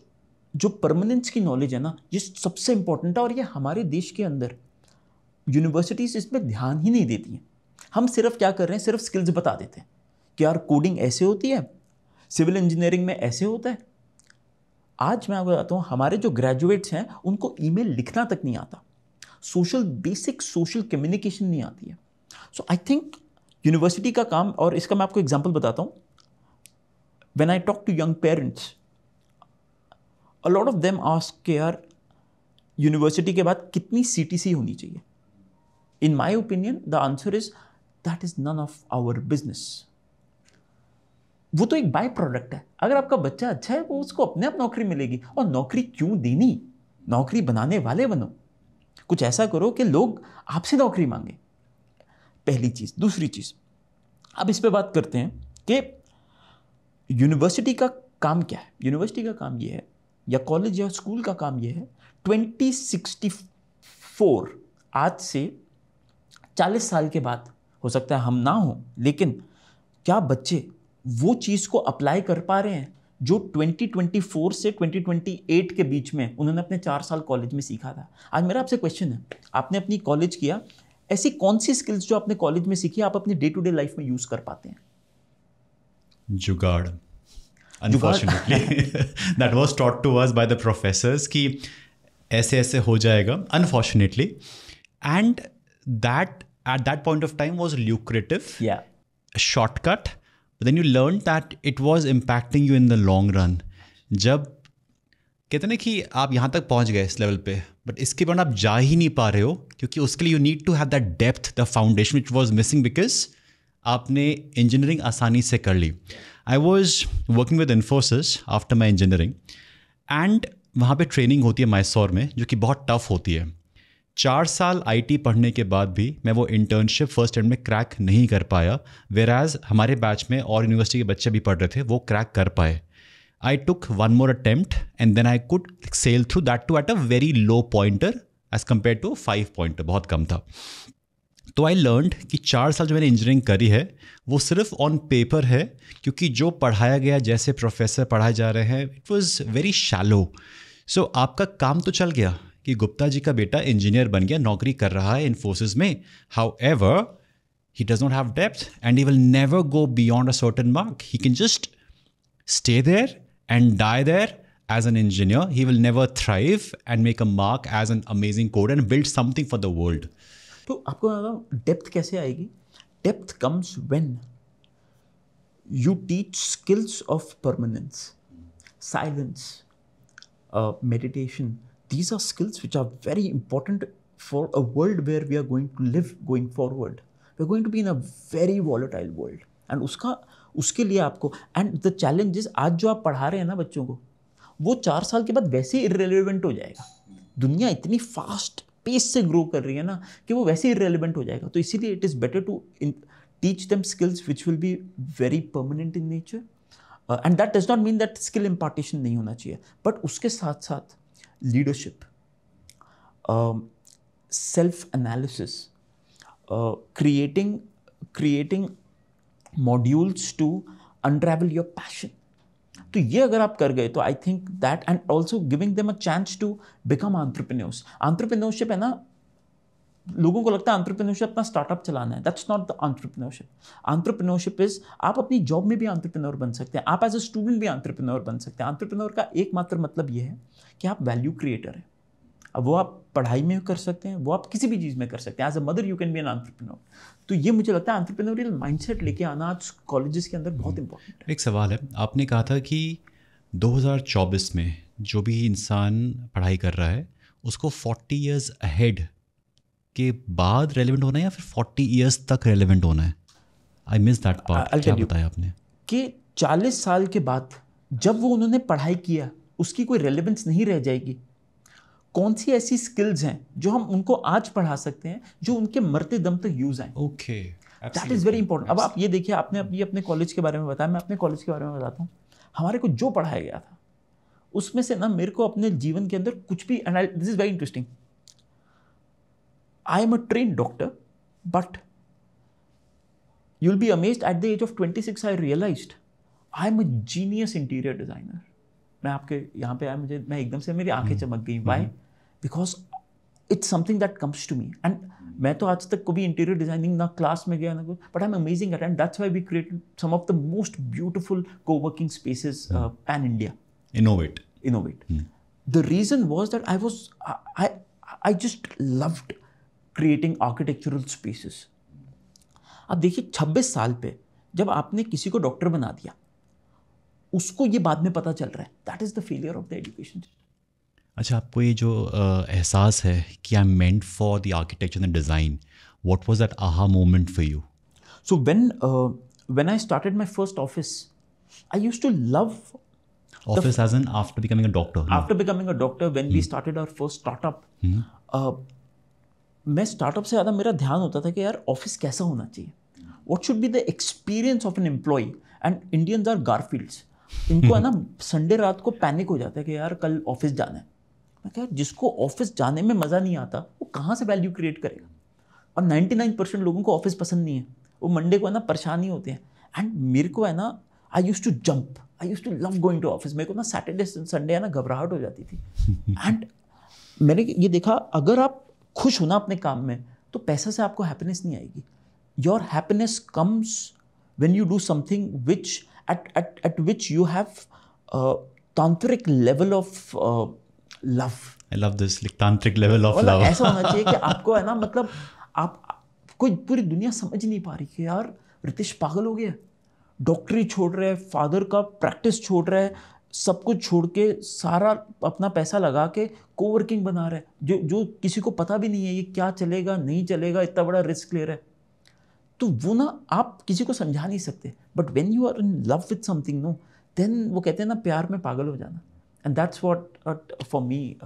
जो परमानेंस की नॉलेज है ना, ये सबसे इंपॉर्टेंट है और ये हमारे देश के अंदर यूनिवर्सिटीज़ इस पर ध्यान ही नहीं देती हैं। हम सिर्फ़ क्या कर रहे हैं, सिर्फ़ स्किल्स बता देते हैं कि यार कोडिंग ऐसे होती है सिविल इंजीनियरिंग में ऐसे होता है। आज मैं आपको बताता हूँ, हमारे जो ग्रेजुएट्स हैं, उनको ईमेल लिखना तक नहीं आता। सोशल बेसिक सोशल कम्युनिकेशन नहीं आती है। सो आई थिंक यूनिवर्सिटी का काम, और इसका मैं आपको एग्ज़ाम्पल बताता हूँ। When I talk to young parents a lot of them ask के यार यूनिवर्सिटी के बाद कितनी सी टी सी होनी चाहिए? In my opinion the answer is that is none of our business वो तो एक बाय प्रोडक्ट है। अगर आपका बच्चा अच्छा है, वो उसको अपने आप नौकरी मिलेगी। और नौकरी क्यों देनी? नौकरी बनाने वाले बनो। कुछ ऐसा करो कि लोग आपसे नौकरी मांगे। पहली चीज़। दूसरी चीज़। अब इस पर बात करते हैं कि यूनिवर्सिटी का काम क्या है? यूनिवर्सिटी का काम ये है या कॉलेज या स्कूल का काम ये है, ट्वेंटी सिक्सटी फोर आज से चालीस साल के बाद हो सकता है हम ना हो, लेकिन क्या बच्चे वो चीज़ को अप्लाई कर पा रहे हैं? जो 2024 से 2028 के बीच में उन्होंने अपने चार साल कॉलेज में सीखा था। आज मेरा आपसे क्वेश्चन है आपने अपनी कॉलेज किया ऐसी कौन सी स्किल्स जो आपने कॉलेज में सीखी आप अपनी डे टू डे लाइफ में यूज़ कर पाते हैं? जुगाड़। Unfortunately that was taught to us by the professors कि ऐसे ऐसे हो जाएगा unfortunately and that at that point of time was lucrative या shortcut then you learn that it was impacting you in the long run जब कहते ना कि आप यहाँ तक पहुँच गए इस लेवल पे बट इसके बाद आप जा ही नहीं पा रहे हो, क्योंकि उसके लिए you need to have that depth the foundation which was missing because आपने इंजीनियरिंग आसानी से कर ली। I was working with Infosys after my engineering and वहाँ पे ट्रेनिंग होती है मैसौर में, जो कि बहुत टफ होती है। चार साल आईटी पढ़ने के बाद भी मैं वो इंटर्नशिप फ़र्स्ट एंड में क्रैक नहीं कर पाया वेर एज हमारे बैच में और यूनिवर्सिटी के बच्चे भी पढ़ रहे थे, वो क्रैक कर पाए। I took one more attempt and then I could sail through that to at a very low pointer as compare to five pointer बहुत कम था। तो आई लर्न कि चार साल जो मैंने इंजीनियरिंग करी है, वो सिर्फ़ ऑन पेपर है, क्योंकि जो पढ़ाया गया, जैसे प्रोफेसर पढ़ाए जा रहे हैं it was very shallow so आपका काम तो चल गया। कि गुप्ता जी का बेटा इंजीनियर बन गया नौकरी कर रहा है इन्फोसिस में however he does not have depth and he will never go beyond a certain mark he can just stay there and die there as an engineer. He will never thrive and make a mark as an amazing coder and build something for the world. तो आपको डेप्थ कैसे आएगी depth comes when you teach skills of permanence silence meditation these are skills which are very important for a world where we are going to live going forward. We are going to be in a very volatile world. And उसका, उसके लिए आपको एंड द चैलेंजेस आज जो आप पढ़ा रहे हैं ना बच्चों को, वो चार साल के बाद वैसे ही इरेलीवेंट हो जाएगा। दुनिया इतनी फास्ट पेस से ग्रो कर रही है ना, कि वो वैसे ही इरेलीवेंट हो जाएगा। तो इसीलिए it is better to teach them skills which will be very permanent in nature and that does not mean that skill impartation नहीं होना चाहिए। बट उसके साथ साथ leadership self analysis creating creating modules to unravel your passion तो ये अगर आप कर गए तो I think that and also giving them a chance to become entrepreneurs entrepreneurship है ना लोगों को लगता है आंट्रप्रनोरशिप अपना स्टार्टअप चलाना है। That's not the entrepreneurship entrepreneurship is आप अपनी जॉब में भी आंट्रप्रनोर बन सकते हैं। आप एज अ स्टूडेंट भी आंट्रप्रनोर बन सकते हैं। आंट्रप्रनोर का एकमात्र मतलब ये है कि आप वैल्यू क्रिएटर हैं। अब वो आप पढ़ाई में कर सकते हैं, वो आप किसी भी चीज़ में कर सकते हैं। As a mother you can be an entrepreneur तो ये मुझे लगता है आंट्रप्रनोरियल माइंडसेट लेके आना आज कॉलेजेस के अंदर बहुत इंपॉर्टेंट एक सवाल है। आपने कहा था कि 2024 में जो भी इंसान पढ़ाई कर रहा है, उसको 40 इयर्स अहेड के बाद रेलिवेंट होना है या फिर 40 इयर्स तक रेलिवेंट होना है? आई मिस दैट पार्ट क्या बताया आपने? कि 40 साल के बाद जब वो उन्होंने पढ़ाई किया उसकी कोई रेलिवेंस नहीं रह जाएगी। कौन सी ऐसी स्किल्स हैं जो हम उनको आज पढ़ा सकते हैं जो उनके मरते दम तक यूज़ आए? Okay that is very important अब आप ये देखिए आपने अभी अपने कॉलेज के बारे में बताया मैं अपने कॉलेज के बारे में बताता हूँ। हमारे को जो पढ़ाया गया था उसमें से ना मेरे को अपने जीवन के अंदर कुछ भी this is very interesting I am a train doctor but you will be amazed at the age of twenty six I realise I am a genius interior designer मैं आपके यहाँ पे आया मुझे मैं एकदम से मेरी आँखें hmm. चमक गई। Why because it's something that comes to me and मैं तो आज तक कभी इंटीरियर डिज़ाइनिंग ना क्लास में गया ना कुछ but I am amazing at and that's why we created some of the most beautiful co working spaces pan India innovate innovate the reason was that I was I I just loved creating architectural spaces अब देखिए 26 साल पे जब आपने किसी को डॉक्टर बना दिया उसको ये बाद में पता चल रहा है। That is the failure of the education अच्छा आपको ये जो एहसास है कि I am meant for the architecture and design what was that aha moment for you so when when I started my first office I used to love office as in after becoming a doctor after becoming a doctor when hmm. we started our first startup hmm. uh, मैं स्टार्टअप से ज़्यादा मेरा ध्यान होता था कि यार ऑफ़िस कैसा होना चाहिए? What should be the experience of an employ and Indians are Garfields इनको है ना संडे रात को पैनिक हो जाता है कि यार कल ऑफ़िस जाना है। मैं क्या जिसको ऑफ़िस जाने में मज़ा नहीं आता वो कहाँ से वैल्यू क्रिएट करेगा? और 99 परसेंट लोगों को ऑफ़िस पसंद नहीं है। वो मंडे को है ना परेशान ही होते हैं। एंड मेरे को है ना I use to jump I use to love going to office मेरे को ना सैटरडे संडे है ना घबराहट हो जाती थी। एंड मैंने ये देखा अगर आप खुश होना अपने काम में तो पैसा से आपको हैप्पीनेस नहीं आएगी। Your happiness comes when you do something which at at at which you have तांत्रिक level of love I love this like तांत्रिक लेवल ऑफ़ लव ऐसा होना चाहिए कि आपको है ना मतलब आप कोई पूरी दुनिया समझ नहीं पा रही कि यार रितेश पागल हो गया। डॉक्टरी छोड़ रहे हैं फादर का प्रैक्टिस छोड़ रहे हैं सब कुछ छोड़ के सारा अपना पैसा लगा के कोवर्किंग बना रहा है। जो जो किसी को पता भी नहीं है ये क्या चलेगा, नहीं चलेगा, इतना बड़ा रिस्क ले रहा है। तो वो ना आप किसी को समझा नहीं सकते। But when you are in love with something no then वो कहते हैं ना, प्यार में पागल हो जाना। And that's what for me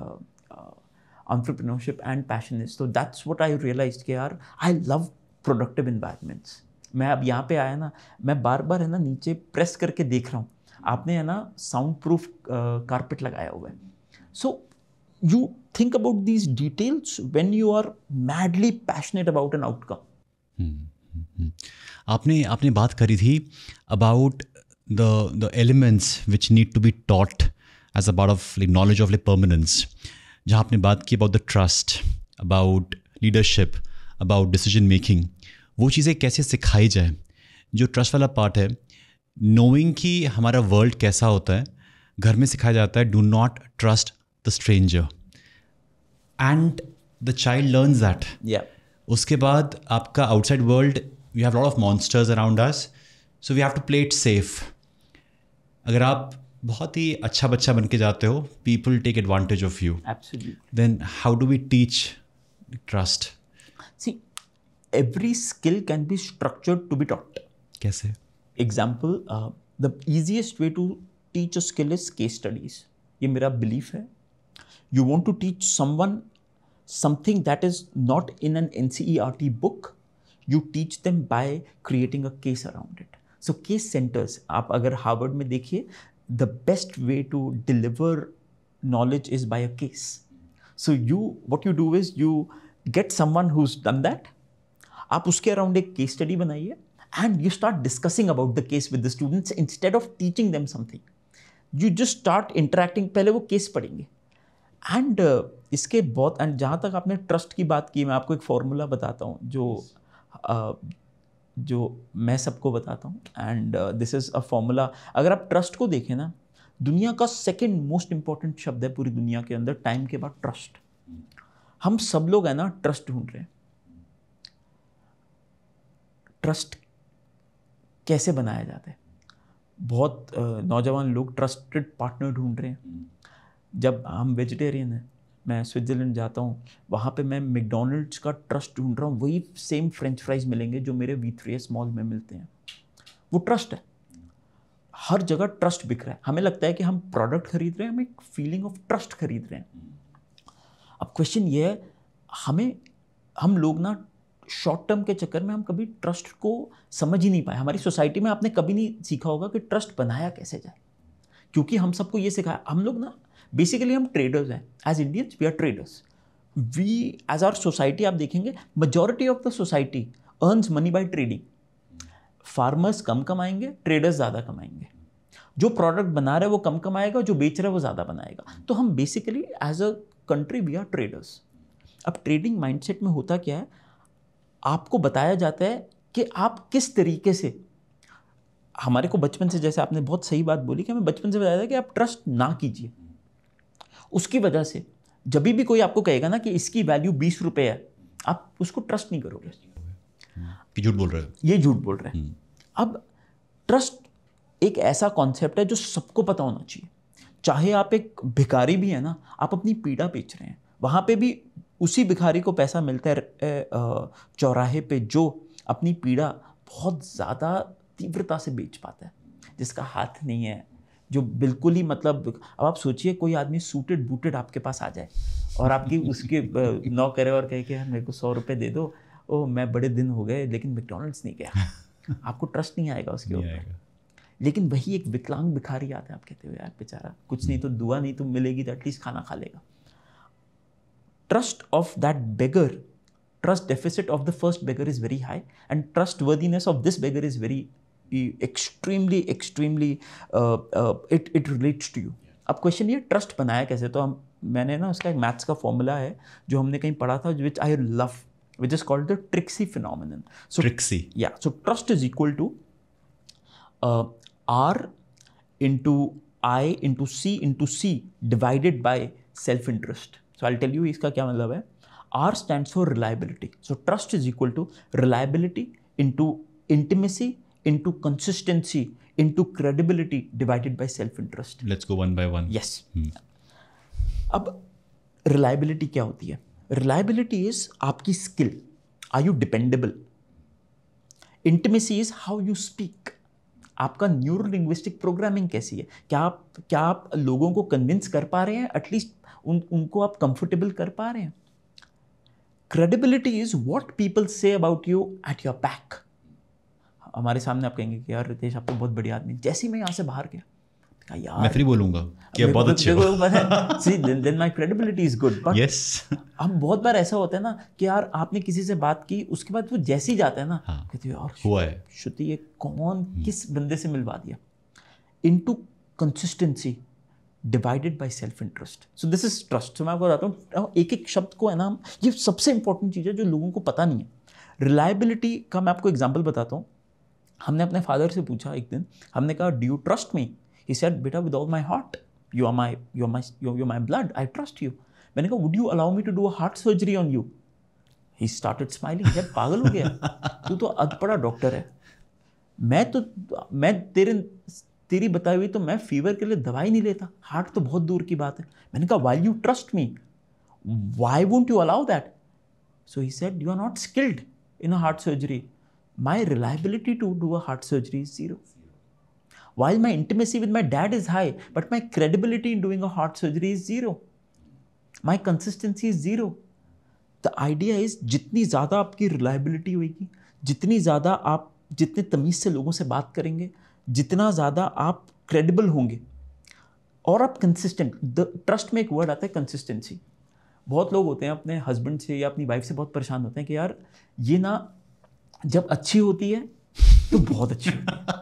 entrepreneurship and passion is. So that's what I realized कि यार, I love productive environments. मैं अब यहाँ पे आया ना, मैं बार बार है ना नीचे प्रेस करके देख रहा हूँ। आपने, है ना साउंड प्रूफ कारपेट लगाया हुआ है। So you think about these details when you are madly passionate about an outcome आपने आपने बात करी थी about the the elements which need to be taught as a part of like knowledge of like permanence जहाँ आपने बात की about the trust about leadership about decision making वो चीज़ें कैसे सिखाई जाए? जो ट्रस्ट वाला पार्ट है नोइंग कि हमारा वर्ल्ड कैसा होता है घर में सिखाया जाता है do not trust the stranger and the child learn that उसके बाद आपका outside world we have lot of monsters around us so we have to play it safe अगर आप बहुत ही अच्छा बच्चा बन के जाते हो people take advantage of you then how do we teach trust see every skill can be structured to be taught कैसे? Example the easiest way to teach a skill is case studies ये मेरा बिलीफ है। You want to teach someone something that is not in an N C E R T book you teach them by creating a case around it so case centres आप अगर हार्वर्ड में देखिए the best way to deliver knowledge is by a case. So you, what you do is you get someone who's done that आप उसके अराउंड एक केस स्टडी बनाइए and you start discussing about the case with the students instead of teaching them something you just start interacting पहले वो केस पढ़ेंगे। एंड uh, इसके बहुत एंड जहाँ तक आपने ट्रस्ट की बात की मैं आपको एक फॉर्मूला बताता हूँ जो uh, जो मैं सबको बताता हूँ। And this is a formula अगर आप ट्रस्ट को देखें ना दुनिया का सेकेंड मोस्ट इंपॉर्टेंट शब्द है पूरी दुनिया के अंदर टाइम के बाद ट्रस्ट हम सब लोग है ना ट्रस्ट ढूंढ रहे हैं। ट्रस्ट कैसे बनाया जाता है? बहुत नौजवान लोग ट्रस्टेड पार्टनर ढूंढ रहे हैं। जब हम वेजिटेरियन हैं, मैं स्विट्ज़रलैंड जाता हूँ, वहाँ पे मैं मैकडोनल्ड्स का ट्रस्ट ढूंढ रहा हूँ। वही सेम फ्रेंच फ्राइज मिलेंगे जो मेरे वी थ्री मॉल में मिलते हैं। वो ट्रस्ट है। हर जगह ट्रस्ट बिक रहा है। हमें लगता है कि हम प्रोडक्ट खरीद रहे हैं, हम एक फीलिंग ऑफ़ ट्रस्ट खरीद रहे हैं। अब क्वेश्चन ये है, हमें, हम लोग ना शॉर्ट टर्म के चक्कर में हम कभी ट्रस्ट को समझ ही नहीं पाए। हमारी सोसाइटी में आपने कभी नहीं सीखा होगा कि ट्रस्ट बनाया कैसे जाए। क्योंकि हम सबको ये सिखाया। हम लोग ना बेसिकली हम ट्रेडर्स हैं। As Indians we are traders we as are society आप देखेंगे majority of the society earns money by trading farmers कम कमाएँगे ट्रेडर्स ज़्यादा कमाएँगे। जो प्रोडक्ट बना रहे वो कम कमाएगा, जो बेच रहा है, वो ज़्यादा बनाएगा। तो हम basically as a country we are traders अब ट्रेडिंग माइंडसेट में होता क्या है? आपको बताया जाता है कि आप किस तरीके से हमारे को बचपन से जैसे आपने बहुत सही बात बोली कि हमें बचपन से बताया था कि आप ट्रस्ट ना कीजिए। उसकी वजह से जब भी कोई आपको कहेगा ना कि इसकी वैल्यू बीस रुपये है आप उसको ट्रस्ट नहीं करोगे। झूठ बोल रहे हो? ये झूठ बोल रहे हैं। हम्म। अब ट्रस्ट एक ऐसा कॉन्सेप्ट है जो सबको पता होना चाहिए। चाहे आप एक भिकारी भी है ना आप अपनी पीड़ा बेच रहे हैं। वहाँ पे भी उसी भिखारी को पैसा मिलता है चौराहे पे जो अपनी पीड़ा बहुत ज़्यादा तीव्रता से बेच पाता है जिसका हाथ नहीं है जो बिल्कुल ही मतलब अब आप सोचिए कोई आदमी सूटेड बूटेड आपके पास आ जाए और आपकी उसके नौ करे और कहे कि यार मेरे को सौ रुपये दे दो ओ मैं बड़े दिन हो गए लेकिन मैकडोनल्ड्स नहीं गया। आपको ट्रस्ट नहीं आएगा उसके ऊपर। लेकिन वही एक विकलांग भिखारी आता है आप कहते हो यार बेचारा कुछ नहीं तो दुआ नहीं तो मिलेगी तो एटलीस्ट खाना खा लेगा। Trust of that beggar trust deficit of the first beggar is very high and trustworthiness of this beggar is very extremely extremely it it relates to you अब क्वेश्चन ये ट्रस्ट बनाया कैसे तो हम मैंने ना उसका एक मैथ्स का फॉर्मूला है जो हमने कहीं पढ़ा था which I love which is called the Trixie phenomenon. So Trixie. Yeah. So trust is equal to uh, R into I into C into C divided by self-interest. So I tell you इसका क्या मतलब है? R stand for reliability so trust is equal to reliability into intimacy into consistency into credibility divided by self interest let's go one by one yes अब रिलायबिलिटी क्या होती है? रिलायबिलिटी इज़ आपकी skill are you dependable intimacy is how you speak आपका न्यूरो लिंग्विस्टिक प्रोग्रामिंग कैसी है? क्या आप क्या आप लोगों को कन्विंस कर पा रहे हैं? एटलीस्ट उन उनको आप कंफर्टेबल कर पा रहे हैं। Credibility is what people say about you at your back हमारे सामने आप कहेंगे कि यार रितेश आप तो बहुत बढ़िया आदमी। जैसे ही मैं यहाँ से बाहर गया यार मैं फिर बोलूँगा कि बहुत अच्छे हो। See then my credibility is good but yes अब बहुत बार ऐसा होता है ना कि यार आपने किसी से बात की उसके बाद वो जैसे ही जाता है ना हाँ। कहते हैं, यार हुआ है। श्रुति ये कौन किस बंदे से मिलवा दिया? Into consistency divided by self interest so this is trust मैं आपको बताता हूँ एक एक शब्द को है ना, ये सबसे इंपॉर्टेंट चीज़ है जो लोगों को पता नहीं है। रिलायबिलिटी का मैं आपको एग्ज़ाम्पल बताता हूँ। हमने अपने फादर से पूछा एक दिन, हमने कहा do you trust me he said बेटा with all my heart you are my you are my you my blood I trust you मैंने कहा would you allow me to do a heart surgery on you he started smiling यार, पागल हो गया। तू तो अधपड़ा डॉक्टर है। मैं तो मैं तेरे तेरी बताई हुई तो मैं फीवर के लिए दवाई नहीं लेता। हार्ट तो बहुत दूर की बात है। मैंने कहा why you trust me why would you allow that so he said you are not skilled in a heart surgery my reliability to do a heart surgery is zero while my intimacy with my dad is high but my credibility in doing a heart surgery is zero my consistency is zero the idea is जितनी ज़्यादा आपकी रिलायबिलिटी होगी, जितनी ज़्यादा आप, जितने तमीज़ से लोगों से बात करेंगे जितना ज़्यादा आप क्रेडिबल होंगे और आप कंसिस्टेंट द ट्रस्ट में एक वर्ड आता है कंसिस्टेंसी बहुत लोग होते हैं अपने हस्बैंड से या अपनी वाइफ से बहुत परेशान होते हैं कि यार ये ना जब अच्छी होती है तो बहुत अच्छी होती है।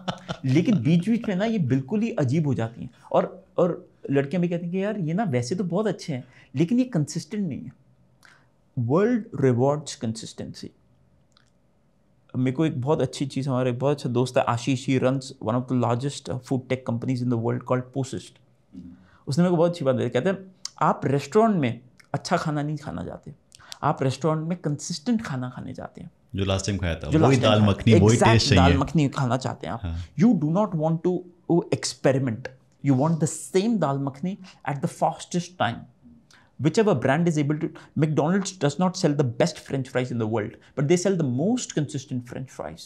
लेकिन बीच बीच में ना ये बिल्कुल ही अजीब हो जाती हैं। और और लड़कियाँ भी कहती हैं कि यार ये ना वैसे तो बहुत अच्छे हैं लेकिन ये कंसिस्टेंट नहीं है। वर्ल्ड रिवॉर्ड्स कंसिस्टेंसी मेरे को एक बहुत अच्छी चीज़ हमारे बहुत अच्छा दोस्त है Ashish he run one of the largest food tech companies in the world called Posist उसने मेरे को बहुत अच्छी बात बताई। कहते हैं आप रेस्टोरेंट में अच्छा खाना नहीं खाना चाहते। आप रेस्टोरेंट में कंसिस्टेंट खाना खाने जाते हैं। जो लास्ट टाइम खाया था जो वही दाल मखनी वही टेस्ट दाल मखनी खाना चाहते हैं आप। You do not want to experiment you want the same dal makhani at the fastest time whichever brand is able to, mcdonald's does not sell the best french fries in the world, but they sell the most consistent french fries.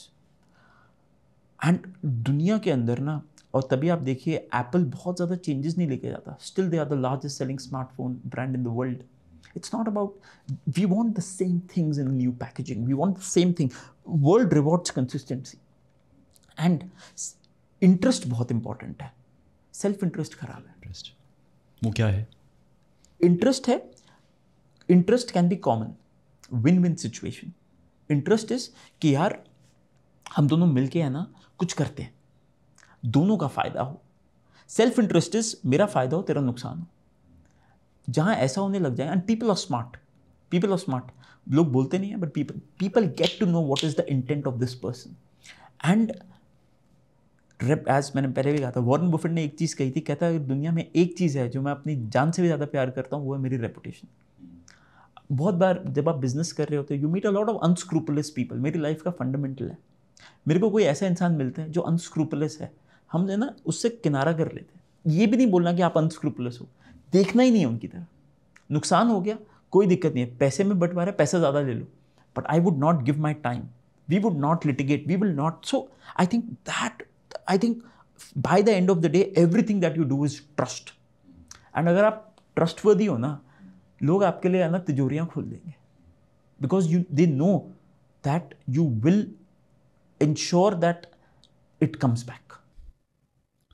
And दुनिया के अंदर ना, और तभी आप देखिए एप्पल बहुत ज़्यादा चेंजेस नहीं लेके जाता। Still they are the largest selling smartphone brand in the world it's not about we want the same things in new packaging we want the same thing world rewards consistency and interest बहुत इंपॉर्टेंट है. सेल्फ इंटरेस्ट खराब है। Interest. वो क्या है? इंटरेस्ट है interest can be common win win situation interest is कि यार, हम दोनों मिलके है ना, कुछ करते हैं। दोनों का फ़ायदा हो। सेल्फ इंटरेस्ट इज़ मेरा फ़ायदा हो, तेरा नुकसान हो। जहाँ ऐसा होने लग जाए and people are smart people are smart लोग बोलते नहीं हैं but people people get to know what is the intent of this person and as मैंने पहले भी कहा था वॉरेन बुफेट ने एक चीज़ कही थी, कहता है, दुनिया में एक चीज़ है जो मैं अपनी जान से भी ज़्यादा प्यार करता हूँ, वो है मेरी रेपुटेशन बहुत बार जब आप बिज़नेस कर रहे होते हो you meet a lot of unscrupulous people मेरी लाइफ का फंडामेंटल है. मेरे को कोई ऐसा इंसान मिलता है जो अनस्क्रूपलेस है. हम जो है ना, उससे किनारा कर लेते हैं. ये भी नहीं बोलना कि आप अनस्क्रूपलेस हो. देखना ही नहीं है उनकी तरफ़. नुकसान हो गया, कोई दिक्कत नहीं है. पैसे में बंटवारा है, पैसा ज़्यादा ले लो. But I would not give my time we would not litigate we will not so I think that I think by the end of the day everything that you do is trust and अगर आप ट्रस्टवर्दी हो ना, लोग आपके लिए ना तिजोरियाँ खोल देंगे। Because you they know that you will ensure that it comes back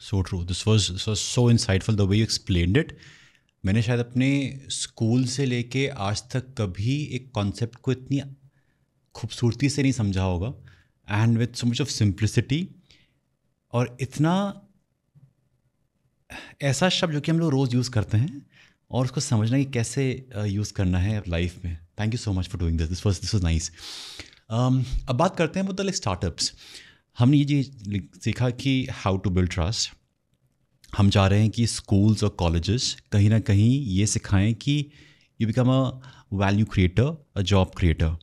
so true this was this was so insightful the way you explained it मैंने शायद अपने स्कूल से लेके आज तक कभी एक कॉन्सेप्ट को इतनी खूबसूरती से नहीं समझा होगा। And with so much of simplicity और इतना ऐसा शब्द जो कि हम लोग रोज़ यूज़ करते हैं और उसको समझना कि कैसे यूज़ करना है लाइफ में। Thank you so much for doing this this was this was nice अब बात करते हैं मतलब स्टार्टअप्स हमने ये सीखा कि हाउ टू बिल्ड ट्रस्ट हम चाह रहे हैं कि स्कूल्स और कॉलेजेस कहीं ना कहीं ये सिखाएँ कि you become a value creator a job creator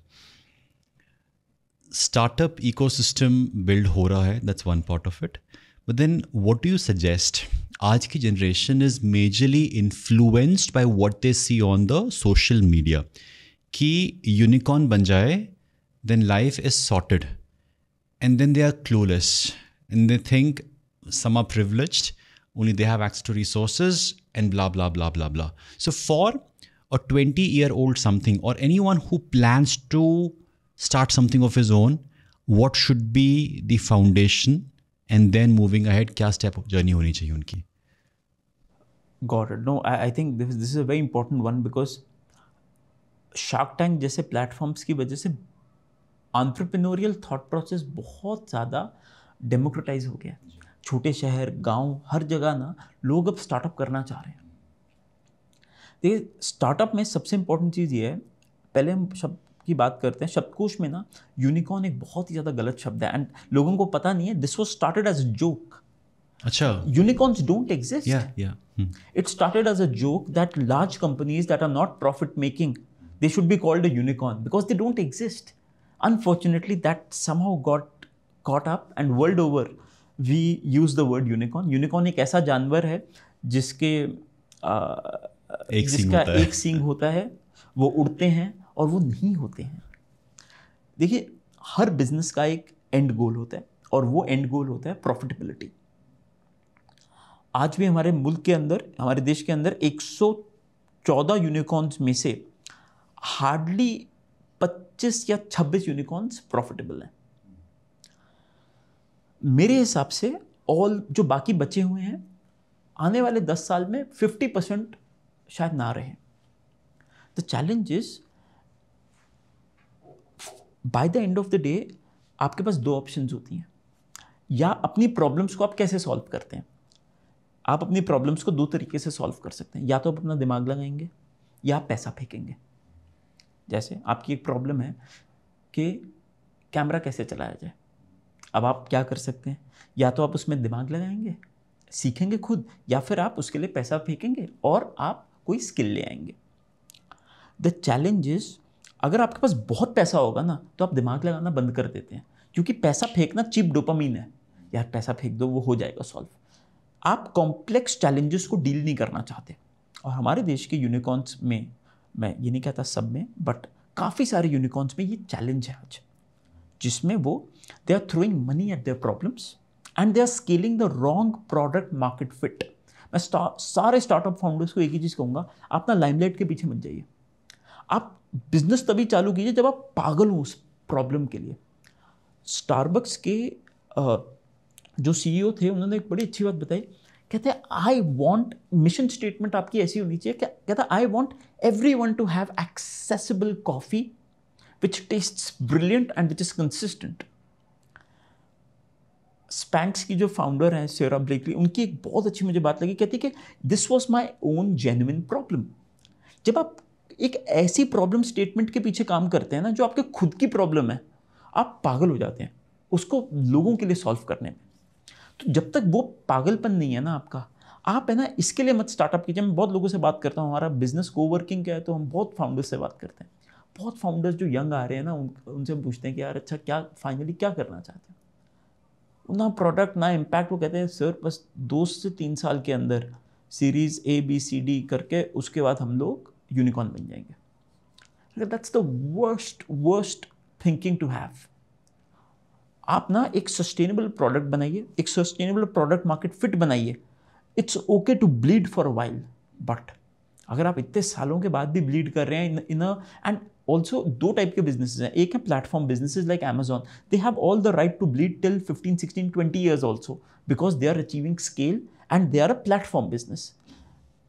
startup ecosystem build हो रहा है that's one part of it but then what do you suggest आज की generation is majorly influenced by what they see on the social media कि यूनिकॉर्न बन जाए then life is sorted and then they are clueless and they think some are privileged only they have access to resources and blah blah blah blah blah so for a 20 year old something or anyone who plans to start something of his own what should be the foundation and then moving ahead क्या step journey होनी चाहिए उनकी? It. No, I, I think this, this is a very important one because Shark Tank जैसे प्लेटफॉर्म्स की वजह से आंट्रप्रेन्योरियल थाट प्रोसेस बहुत ज़्यादा डेमोक्रेटाइज हो गया। छोटे शहर गाँव हर जगह ना लोग अब स्टार्टअप करना चाह रहे हैं। देखिए स्टार्टअप में सबसे इंपॉर्टेंट चीज़ ये है पहले हम शब्द की बात करते हैं शब्दकोश में ना यूनिकॉर्न एक बहुत ही ज़्यादा गलत शब्द है। एंड लोगों को पता नहीं है this was started as a joke अच्छा। Unicorns don't exist it started as a joke that large companies that are not profit making they should be called unicorn because they don't exist unfortunately that somehow got caught up and world over we use the word unicorn unicorn एक ऐसा जानवर है जिसके uh, एक जिसका एक सींग होता है वो उड़ते हैं और वो नहीं होते हैं। देखिए, हर बिज़नेस का एक एंड गोल होता है और वो एंड गोल होता है प्रॉफिटेबिलिटी आज भी हमारे मुल्क के अंदर, हमारे देश के अंदर 114 यूनिकॉर्न्स में से हार्डली 25 या 26 यूनिकॉर्न्स प्रॉफिटेबल हैं। मेरे हिसाब से ऑल जो बाकी बचे हुए हैं, आने वाले 10 साल में 50 परसेंट शायद ना रहे। The challenge is by the end of the day आपके पास दो ऑप्शंस होती हैं। या अपनी प्रॉब्लम्स को आप कैसे सॉल्व करते हैं? आप अपनी प्रॉब्लम्स को दो तरीके से सॉल्व कर सकते हैं। या तो आप अपना दिमाग लगाएँगे, या आप पैसा फेंकेंगे। जैसे आपकी एक प्रॉब्लम है कि कैमरा कैसे चलाया जाए। अब आप क्या कर सकते हैं? या तो आप उसमें दिमाग लगाएँगे, सीखेंगे खुद, या फिर आप उसके लिए पैसा फेंकेंगे और आप कोई स्किल ले आएँगे। द चैलेंज इज़ अगर आपके पास बहुत पैसा होगा ना तो आप दिमाग लगाना बंद कर देते हैं। क्योंकि पैसा फेंकना चिप डोपामीन है। यार, पैसा फेंक दो, वो हो जाएगा सॉल्व आप कॉम्प्लेक्स चैलेंजेस को डील नहीं करना चाहते। और हमारे देश के यूनिकॉर्न्स में, मैं ये नहीं कहता सब में बट काफ़ी सारे यूनिकॉर्न्स में ये चैलेंज है आज। जिसमें वो they are throwing money at their problems and they are scaling the wrong product market fit मैं सारे स्टार्टअप फाउंडर्स को एक ही चीज़ कहूँगा आप ना लाइमलाइट के पीछे मत जाइए। आप बिज़नेस तभी चालू कीजिए जब आप पागल हो उस प्रॉब्लम के लिए। स्टारबक्स के जो सीईओ थे, उन्होंने एक बड़ी अच्छी बात बताई। कहते हैं आई वॉन्ट मिशन स्टेटमेंट आपकी ऐसी होनी चाहिए क्या कहता I want every one to have accessible coffee which taste brilliant and which is consistent Spanx की जो फाउंडर हैं सेरा ब्रेकली उनकी एक बहुत अच्छी मुझे बात लगी। कहती कि this was my own genuine problem जब आप एक ऐसी प्रॉब्लम स्टेटमेंट के पीछे काम करते हैं ना जो आपके खुद की प्रॉब्लम है आप पागल हो जाते हैं उसको लोगों के लिए सॉल्व करने में। तो जब तक वो पागलपन नहीं है ना आपका आप है ना इसके लिए मत स्टार्टअप कीजिए। मैं बहुत लोगों से बात करता हूँ हमारा बिज़नेस को वर्किंग क्या है तो हम बहुत फाउंडर्स से बात करते हैं। बहुत फाउंडर्स जो यंग आ रहे हैं ना उन, उनसे पूछते हैं कि यार अच्छा क्या फाइनली क्या करना चाहते हैं? ना प्रोडक्ट ना इम्पैक्ट वो कहते हैं सर बस दो से तीन साल के अंदर series A B C D करके उसके बाद हम लोग यूनिकॉर्न बन जाएँगे। That's the worst worst thinking to have आप ना एक सस्टेनेबल प्रोडक्ट बनाइए, एक सस्टेनेबल प्रोडक्ट मार्केट फिट बनाइए। It's okay to bleed for while but अगर आप इतने सालों के बाद भी ब्लीड कर रहे हैं इन एंड ऑल्सो दो टाइप के बिजनेसेस हैं। एक है platform businesses like Amazon they have all the right to bleed till 15 16 20 years also because they are achieving scale and they are a platform business.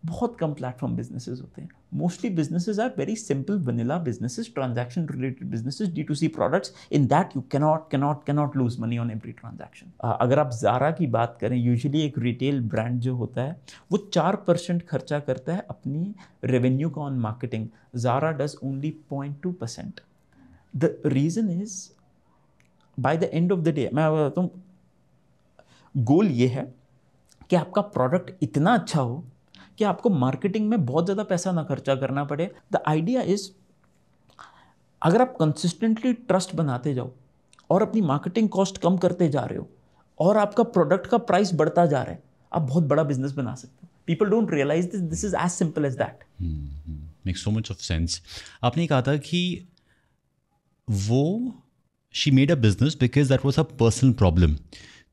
बहुत कम प्लेटफॉर्म बिजनेसेस होते हैं। Mostly businesses are very simple vanilla businesses transaction related businesses D to C products in that you cannot cannot cannot lose money on every transaction अगर आप जारा की बात करें यूजुअली एक रिटेल ब्रांड जो होता है, वो चार परसेंट खर्चा करता है अपनी रेवेन्यू का on marketing Zara does only point two percent the reason is by the end of the day मैं बताता हूँ गोल ये है कि आपका प्रोडक्ट इतना अच्छा हो कि आपको मार्केटिंग में बहुत ज़्यादा पैसा ना खर्चा करना पड़े। द आइडिया इज़ अगर आप कंसिस्टेंटली ट्रस्ट बनाते जाओ और अपनी मार्केटिंग कॉस्ट कम करते जा रहे हो और आपका प्रोडक्ट का प्राइस बढ़ता जा रहा है, आप बहुत बड़ा बिज़नेस बना सकते हो। People don't realise this this is as simple as that make so much of sense आपने कहा था कि वो she made a business because that was a personal problem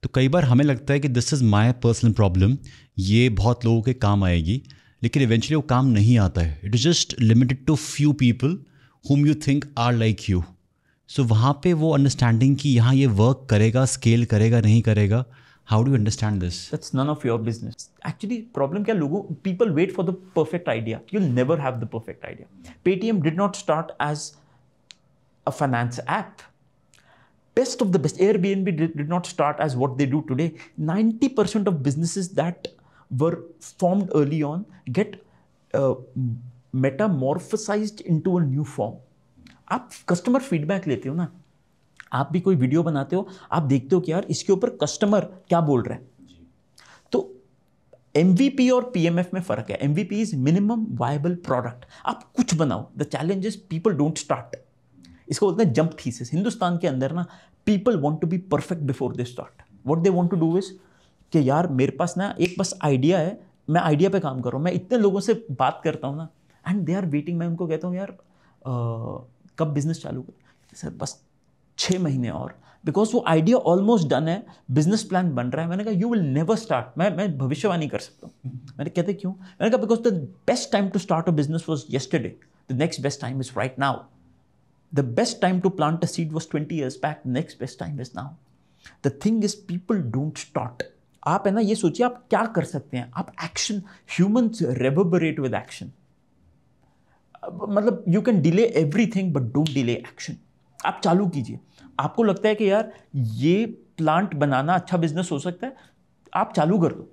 तो कई बार हमें लगता है कि this is my personal problem ये बहुत लोगों के काम आएगी, लेकिन इवेंचुअली वो काम नहीं आता है। It is just limited to few people whom you think are like you so वहाँ पे वो अंडरस्टैंडिंग कि यहाँ ये वर्क करेगा स्केल करेगा, नहीं करेगा how do understand this that's none of your business actually problem क्या, लोगों people wait for the perfect idea you never have the perfect idea Paytm did not start as a finance app best of the best. Airbnb did, did not start as what they do today. 90% of businesses that were formed early on get uh, metamorphosized into a new form. आप कस्टमर फीडबैक लेते हो ना आप भी कोई वीडियो बनाते हो आप देखते हो कि यार इसके ऊपर कस्टमर क्या बोल रहा है तो MVP और PMF में फ़र्क है M is minimum viable product आप कुछ बनाओ the challenge is people don't start इसको बोलते हैं जंप थीसिस। हिंदुस्तान के अंदर ना people want to be perfect before they start what they want to do is कि यार मेरे पास ना एक बस आइडिया है मैं आइडिया पे काम कर रहा हूँ मैं इतने लोगों से बात करता हूँ ना एंड दे आर वेटिंग मैं उनको कहता हूँ यार आ, कब बिज़नेस चालू कर? सर बस छः महीने और। बिकॉज़ वो आइडिया ऑलमोस्ट डन है बिज़नेस प्लान बन रहा है। मैंने कहा यू विल नेवर स्टार्ट मैं मैं भविष्यवाणी कर सकता हूँ। मैंने कहते क्यों? मैंने कहा because the best time to start a business was yesterday the next best time is right now The best time to plant a seed was 20 years back. Next best time is now. The thing is, people don't start. आप है ना, ये सोचिए आप क्या कर सकते हैं? आप action humans reverberate with action मतलब you can delay everything but don't delay action आप चालू कीजिए। आपको लगता है कि यार, ये प्लांट बनाना अच्छा बिज़नेस हो सकता है? आप चालू कर दो।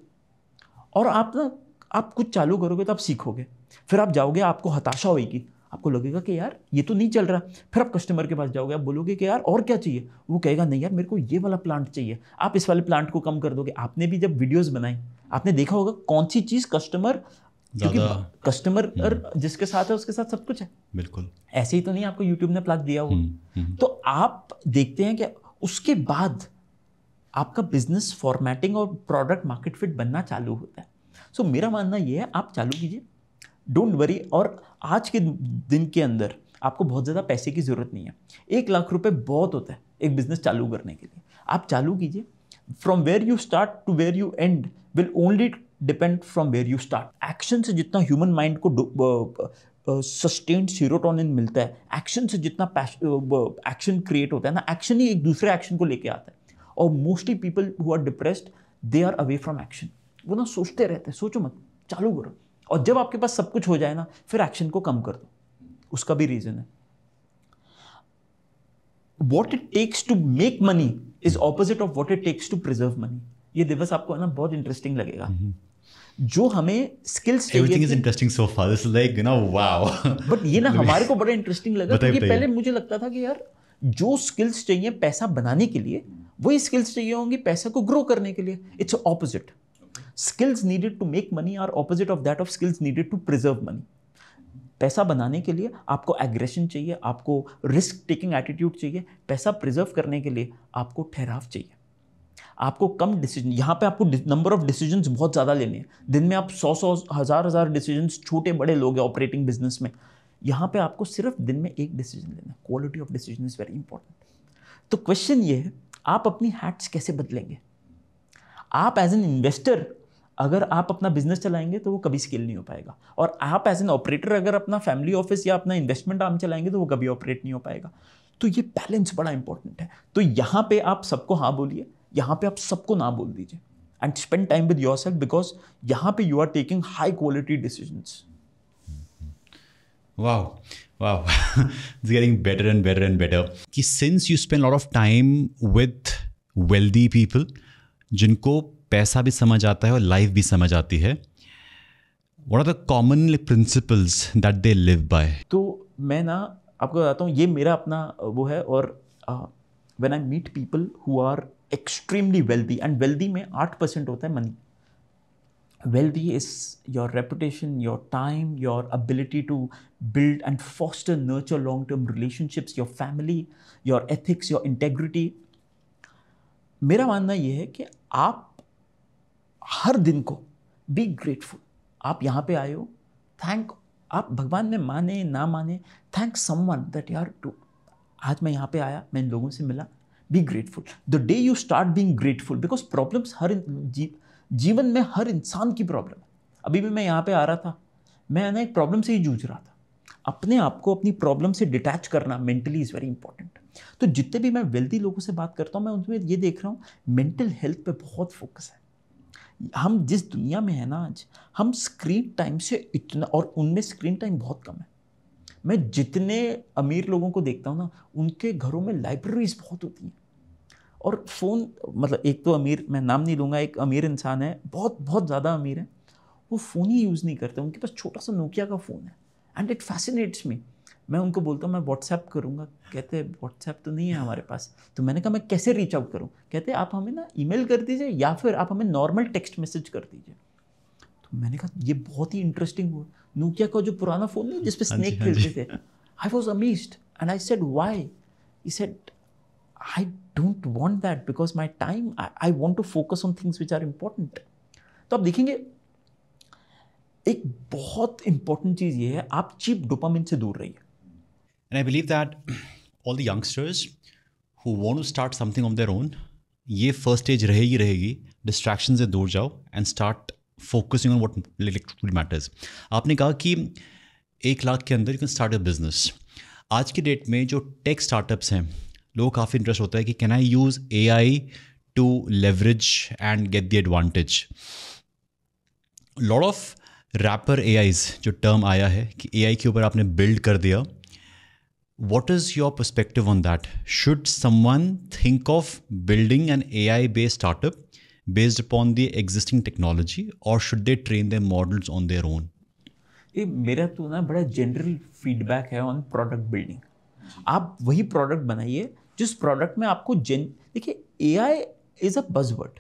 और आप ना, आप कुछ चालू करोगे तो आप सीखोगे। फिर आप जाओगे, आपको हताशा होगी आपको लगेगा कि यार ये तो नहीं चल रहा। फिर आप कस्टमर के पास जाओगे आप बोलोगे कि यार और क्या चाहिए? वो कहेगा नहीं यार मेरे को ये वाला प्लांट चाहिए। आप इस वाले प्लांट को कम कर दोगे। आपने भी जब वीडियोज़ बनाई आपने देखा होगा कौन सी चीज़ कस्टमर क्योंकि कस्टमर हम्म। जिसके साथ है उसके साथ सब कुछ है। बिल्कुल। ऐसे ही तो नहीं आपको यूट्यूब ने प्लाट दिया हुआ हम्म, हम्म। तो आप देखते हैं कि उसके बाद आपका बिज़नेस फॉर्मेटिंग और प्रोडक्ट मार्केट फिट बनना चालू होता है। सो so, मेरा मानना ये है आप चालू कीजिए। Don't worry. और आज के दिन के अंदर आपको बहुत ज़्यादा पैसे की ज़रूरत नहीं है। एक लाख रुपए बहुत होता है एक बिज़नेस चालू करने के लिए। आप चालू कीजिए। From where you start to where you end will only depend from where you start action से जितना ह्यूमन माइंड को सस्टेन्ड सीरोटोनिन मिलता है एक्शन से जितना एक्शन क्रिएट होता है ना एक्शन ही एक दूसरे एक्शन को लेके आता है। और mostly people who are depressed they are away from action वो ना सोचते रहते हैं, सोचो मत, चालू करो। और जब आपके पास सब कुछ हो जाए ना फिर एक्शन को कम कर दो। उसका भी रीजन है। What it takes to make money is opposite of what it takes to preserve money ये दिवस आपको है ना बहुत इंटरेस्टिंग लगेगा। Mm-hmm. जो हमें skills everything is interesting so far this like you know wow but ये ना हमारे को बड़ा इंटरेस्टिंग लगा क्योंकि पहले मुझे लगता था कि यार जो स्किल्स चाहिए पैसा बनाने के लिए वही स्किल्स चाहिए होंगी पैसा को ग्रो करने के लिए। It's opposite skills needed to make money are opposite of that of skills needed to preserve money पैसा बनाने के लिए आपको एग्रेशन चाहिए, आपको रिस्क टेकिंग एटीट्यूड चाहिए, पैसा प्रिजर्व करने के लिए आपको ठहराव चाहिए। आपको कम डिसीज़न यहाँ पे आपको नंबर ऑफ़ डिसीज़न बहुत ज़्यादा लेने हैं। दिन में आप सौ सौ, हज़ार हज़ार डिसीज़न छोटे बड़े लोग हैं ऑपरेटिंग बिज़नेस में। यहाँ पे आपको सिर्फ़ दिन में एक डिसीज़न लेना है। Quality of decision is very important तो क्वेश्चन ये है, आप अपनी हैट्स कैसे बदलेंगे? आप एज एन इन्वेस्टर अगर आप अपना बिज़नेस चलाएँगे तो वो कभी स्केल नहीं हो पाएगा। और आप एज एन ऑपरेटर अगर अपना फैमिली ऑफ़िस या अपना इन्वेस्टमेंट आम चलाएँगे तो वो कभी ऑपरेट नहीं हो पाएगा। तो ये बैलेंस बड़ा इंपॉर्टेंट है। तो यहाँ पे आप सबको हाँ बोलिए, यहाँ पे आप सबको ना बोल दीजिए। And spend time with your self because यहाँ पे you are taking high quality decisions wow. Wow. It's getting better and better and better. कि since you spend a lot of time wealthy people, जिनको पैसा भी समझ आता है और लाइफ भी समझ आती है। What are the common principles that they live by तो मैं ना आपको बताता हूँ, ये मेरा अपना वो है और when I meet people who are extremely wealthy and wealthy में आठ परसेंट होता है money wealthy is your reputation your time your ability to build and foster nurture long term relationships your family your ethics your integrity मेरा मानना यह है कि आप हर दिन को बी ग्रेटफुल आप यहाँ पे आए हो थैंक आप भगवान में माने ना माने थैंक सम वन दैट यार टू आज मैं यहाँ पे आया मैं इन लोगों से मिला be grateful the day you start being grateful because problems हर जी, जीवन में हर इंसान की प्रॉब्लम है. अभी भी मैं यहाँ पे आ रहा था मैं ना एक प्रॉब्लम से ही जूझ रहा था. अपने आप को अपनी प्रॉब्लम से डिटैच करना मेंटली इज़ वेरी इंपॉर्टेंट तो जितने भी मैं वेल्दी लोगों से बात करता हूँ मैं उनमें ये देख रहा हूँ मेंटल हेल्थ पे बहुत फोकस है. हम जिस दुनिया में है ना आज, हम स्क्रीन टाइम से इतना, और उनमें स्क्रीन टाइम बहुत कम है। मैं जितने अमीर लोगों को देखता हूँ ना, उनके घरों में लाइब्रेरीज बहुत होती हैं। और फ़ोन मतलब एक तो अमीर, मैं नाम नहीं लूँगा, एक अमीर इंसान है, बहुत बहुत ज़्यादा अमीर है। वो फ़ोन ही यूज़ नहीं करते, उनके पास छोटा सा नोकिया का फ़ोन है। एंड इट फैसिनेट्स मी मैं उनको बोलता हूँ मैं व्हाट्सएप करूँगा। कहते हैं व्हाट्सएप तो नहीं है हमारे पास। तो मैंने कहा मैं कैसे रीच आउट करूँ? कहते आप हमें ना ईमेल कर दीजिए या फिर आप हमें नॉर्मल टेक्स्ट मैसेज कर दीजिए। तो मैंने कहा ये बहुत ही इंटरेस्टिंग हुआ। नोकिया का जो पुराना फ़ोन नहीं जिसपे स्नैक खेलते थे I was amazed and I said why he said I don't want that because my time I want to focus on things which are important तो आप देखेंगे एक बहुत इंपॉर्टेंट चीज़ ये है आप चीप डोपामिन से दूर रहिए। And I believe that all the youngsters who want to start something of their own, ये फ़र्स्ट स्टेज रहेगी रहेगी डिस्ट्रैक्शन से दूर जाओ and start focusing on what matters आपने कहा कि एक लाख के अंदर you can start a business आज की डेट में जो टेक स्टार्टअप्स हैं लोगों काफ़ी इंटरेस्ट होता है कि can I use A I to leverage and get the advantage lord of wrapper A Is जो टर्म आया है कि ए आई के ऊपर आपने बिल्ड कर दिया what is your perspective on that should someone think of building an ai based startup based upon the existing technology or should they train their models on their own ये मेरा तो ना बड़ा जनरल फीडबैक है ऑन प्रोडक्ट बिल्डिंग आप वही प्रोडक्ट बनाइए जिस प्रोडक्ट में आपको जेन देखिए A I is a buzzword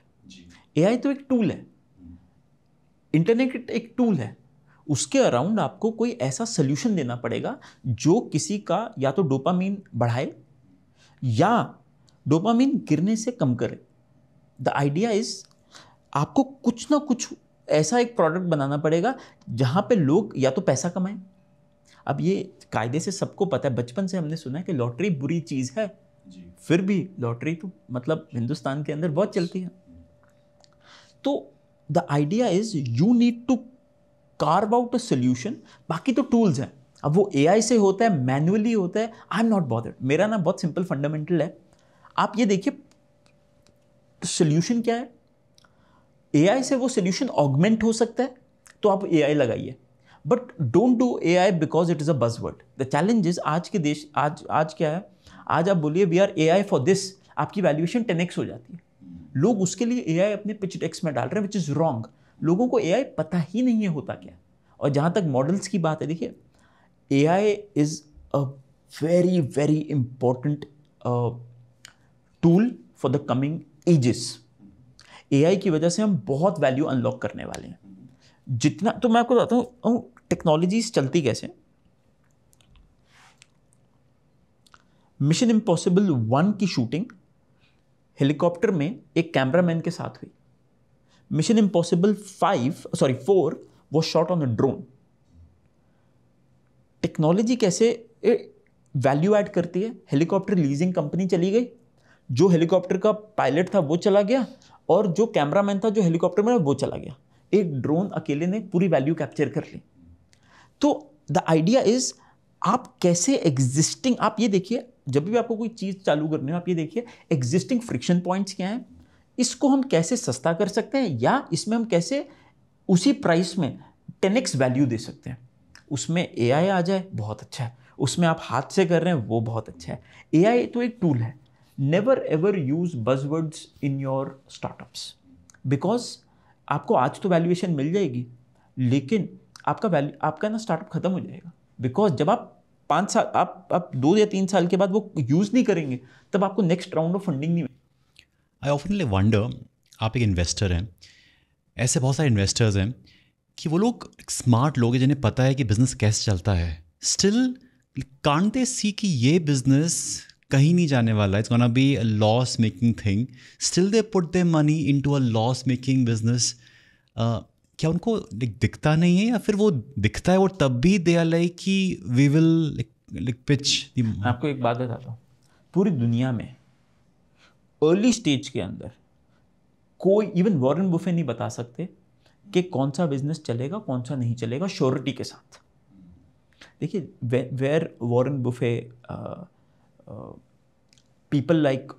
A I तो एक टूल है इंटरनेट एक टूल है उसके अराउंड आपको कोई ऐसा सोल्यूशन देना पड़ेगा जो किसी का या तो डोपामीन बढ़ाए या डोपामीन गिरने से कम करे। द आइडिया इज़ आपको कुछ ना कुछ ऐसा एक प्रोडक्ट बनाना पड़ेगा जहाँ पे लोग या तो पैसा कमाएँ। अब ये कायदे से सबको पता है बचपन से हमने सुना है कि लॉटरी बुरी चीज़ है। जी। फिर भी लॉटरी तो मतलब हिंदुस्तान के अंदर बहुत चलती है। तो the idea is you need to carve out a solution बाकी तो टूल्स हैं। अब वो AI से होता है मैनुअली होता है। आई एम नॉट बॉदर्ड मेरा ना बहुत सिंपल फंडामेंटल है। आप ये देखिए सोल्यूशन क्या है? AI से वो सोल्यूशन ऑगमेंट हो सकता है तो आप AI लगाइए। But don't do A I because it is a buzzword the challenge आज के देश, आज आज क्या है? आज आप बोलिए we are A I for this आपकी वैल्यूएशन टेन एक्स हो जाती है। लोग उसके लिए ए आई अपने पिच टेक्स में डाल रहे हैं विच इज़ रॉन्ग लोगों को एआई पता ही नहीं है होता क्या। और जहाँ तक मॉडल्स की बात है, देखिए A I is a very very important tool for the coming ages A की वजह से हम बहुत वैल्यू अनलॉक करने वाले हैं। जितना तो मैं आपको बताता हूँ टेक्नोलॉजीज़ चलती कैसे मिशन इम्पॉसिबल वन की शूटिंग हेलीकॉप्टर में एक कैमरामैन के साथ हुई। Mission Impossible five sorry four वो shot on a drone technology कैसे वैल्यू ऐड करती है? हेलीकॉप्टर लीजिंग कंपनी चली गई। जो हेलीकॉप्टर का पायलट था, वो चला गया और जो कैमरामैन था, जो हेलीकॉप्टर में, वो चला गया। एक ड्रोन अकेले ने पूरी वैल्यू कैप्चर कर ली। तो द आइडिया इज़ आप कैसे एग्जिस्टिंग आप ये देखिए, जब भी आपको कोई चीज़ चालू करनी हो, आप ये देखिए एग्जिस्टिंग फ्रिक्शन पॉइंट्स क्या हैं? इसको हम कैसे सस्ता कर सकते हैं या इसमें हम कैसे उसी प्राइस में टेन एक्स वैल्यू दे सकते हैं? उसमें एआई आ जाए, बहुत अच्छा है। उसमें आप हाथ से कर रहे हैं, वो बहुत अच्छा है। एआई तो एक टूल है। Never ever use buzzwords in your startups because आपको आज तो वैल्यूएशन मिल जाएगी, लेकिन आपका वैल्यू आपका ना स्टार्टअप खत्म हो जाएगा। बिकॉज़ जब आप पाँच साल, आप आप दो या तीन साल के बाद वो यूज़ नहीं करेंगे, तब आपको नेक्स्ट राउंड ऑफ़ फंडिंग नहीं आई ऑफनली वंडर आप एक इन्वेस्टर हैं, ऐसे बहुत सारे इन्वेस्टर्स हैं, कि वो लोग स्मार्ट लोग हैं जिन्हें पता है कि बिज़नेस कैसे चलता है। स्टिल कांट सी कि ये बिज़नेस कहीं नहीं जाने वाला it's gonna be a loss making thing still they put the money into a loss making business क्या उनको दिखता नहीं है या फिर वो दिखता है और तब भी दे आर लाइक कि वी विल लाइक पिच आपको एक बात बताता हूँ। पूरी दुनिया में अर्ली स्टेज के अंदर, कोई इवन वॉरेन बुफे नहीं बता सकते कि कौन सा बिज़नेस चलेगा, कौन सा नहीं चलेगा श्योरिटी के साथ। देखिए where Warren Buffett people like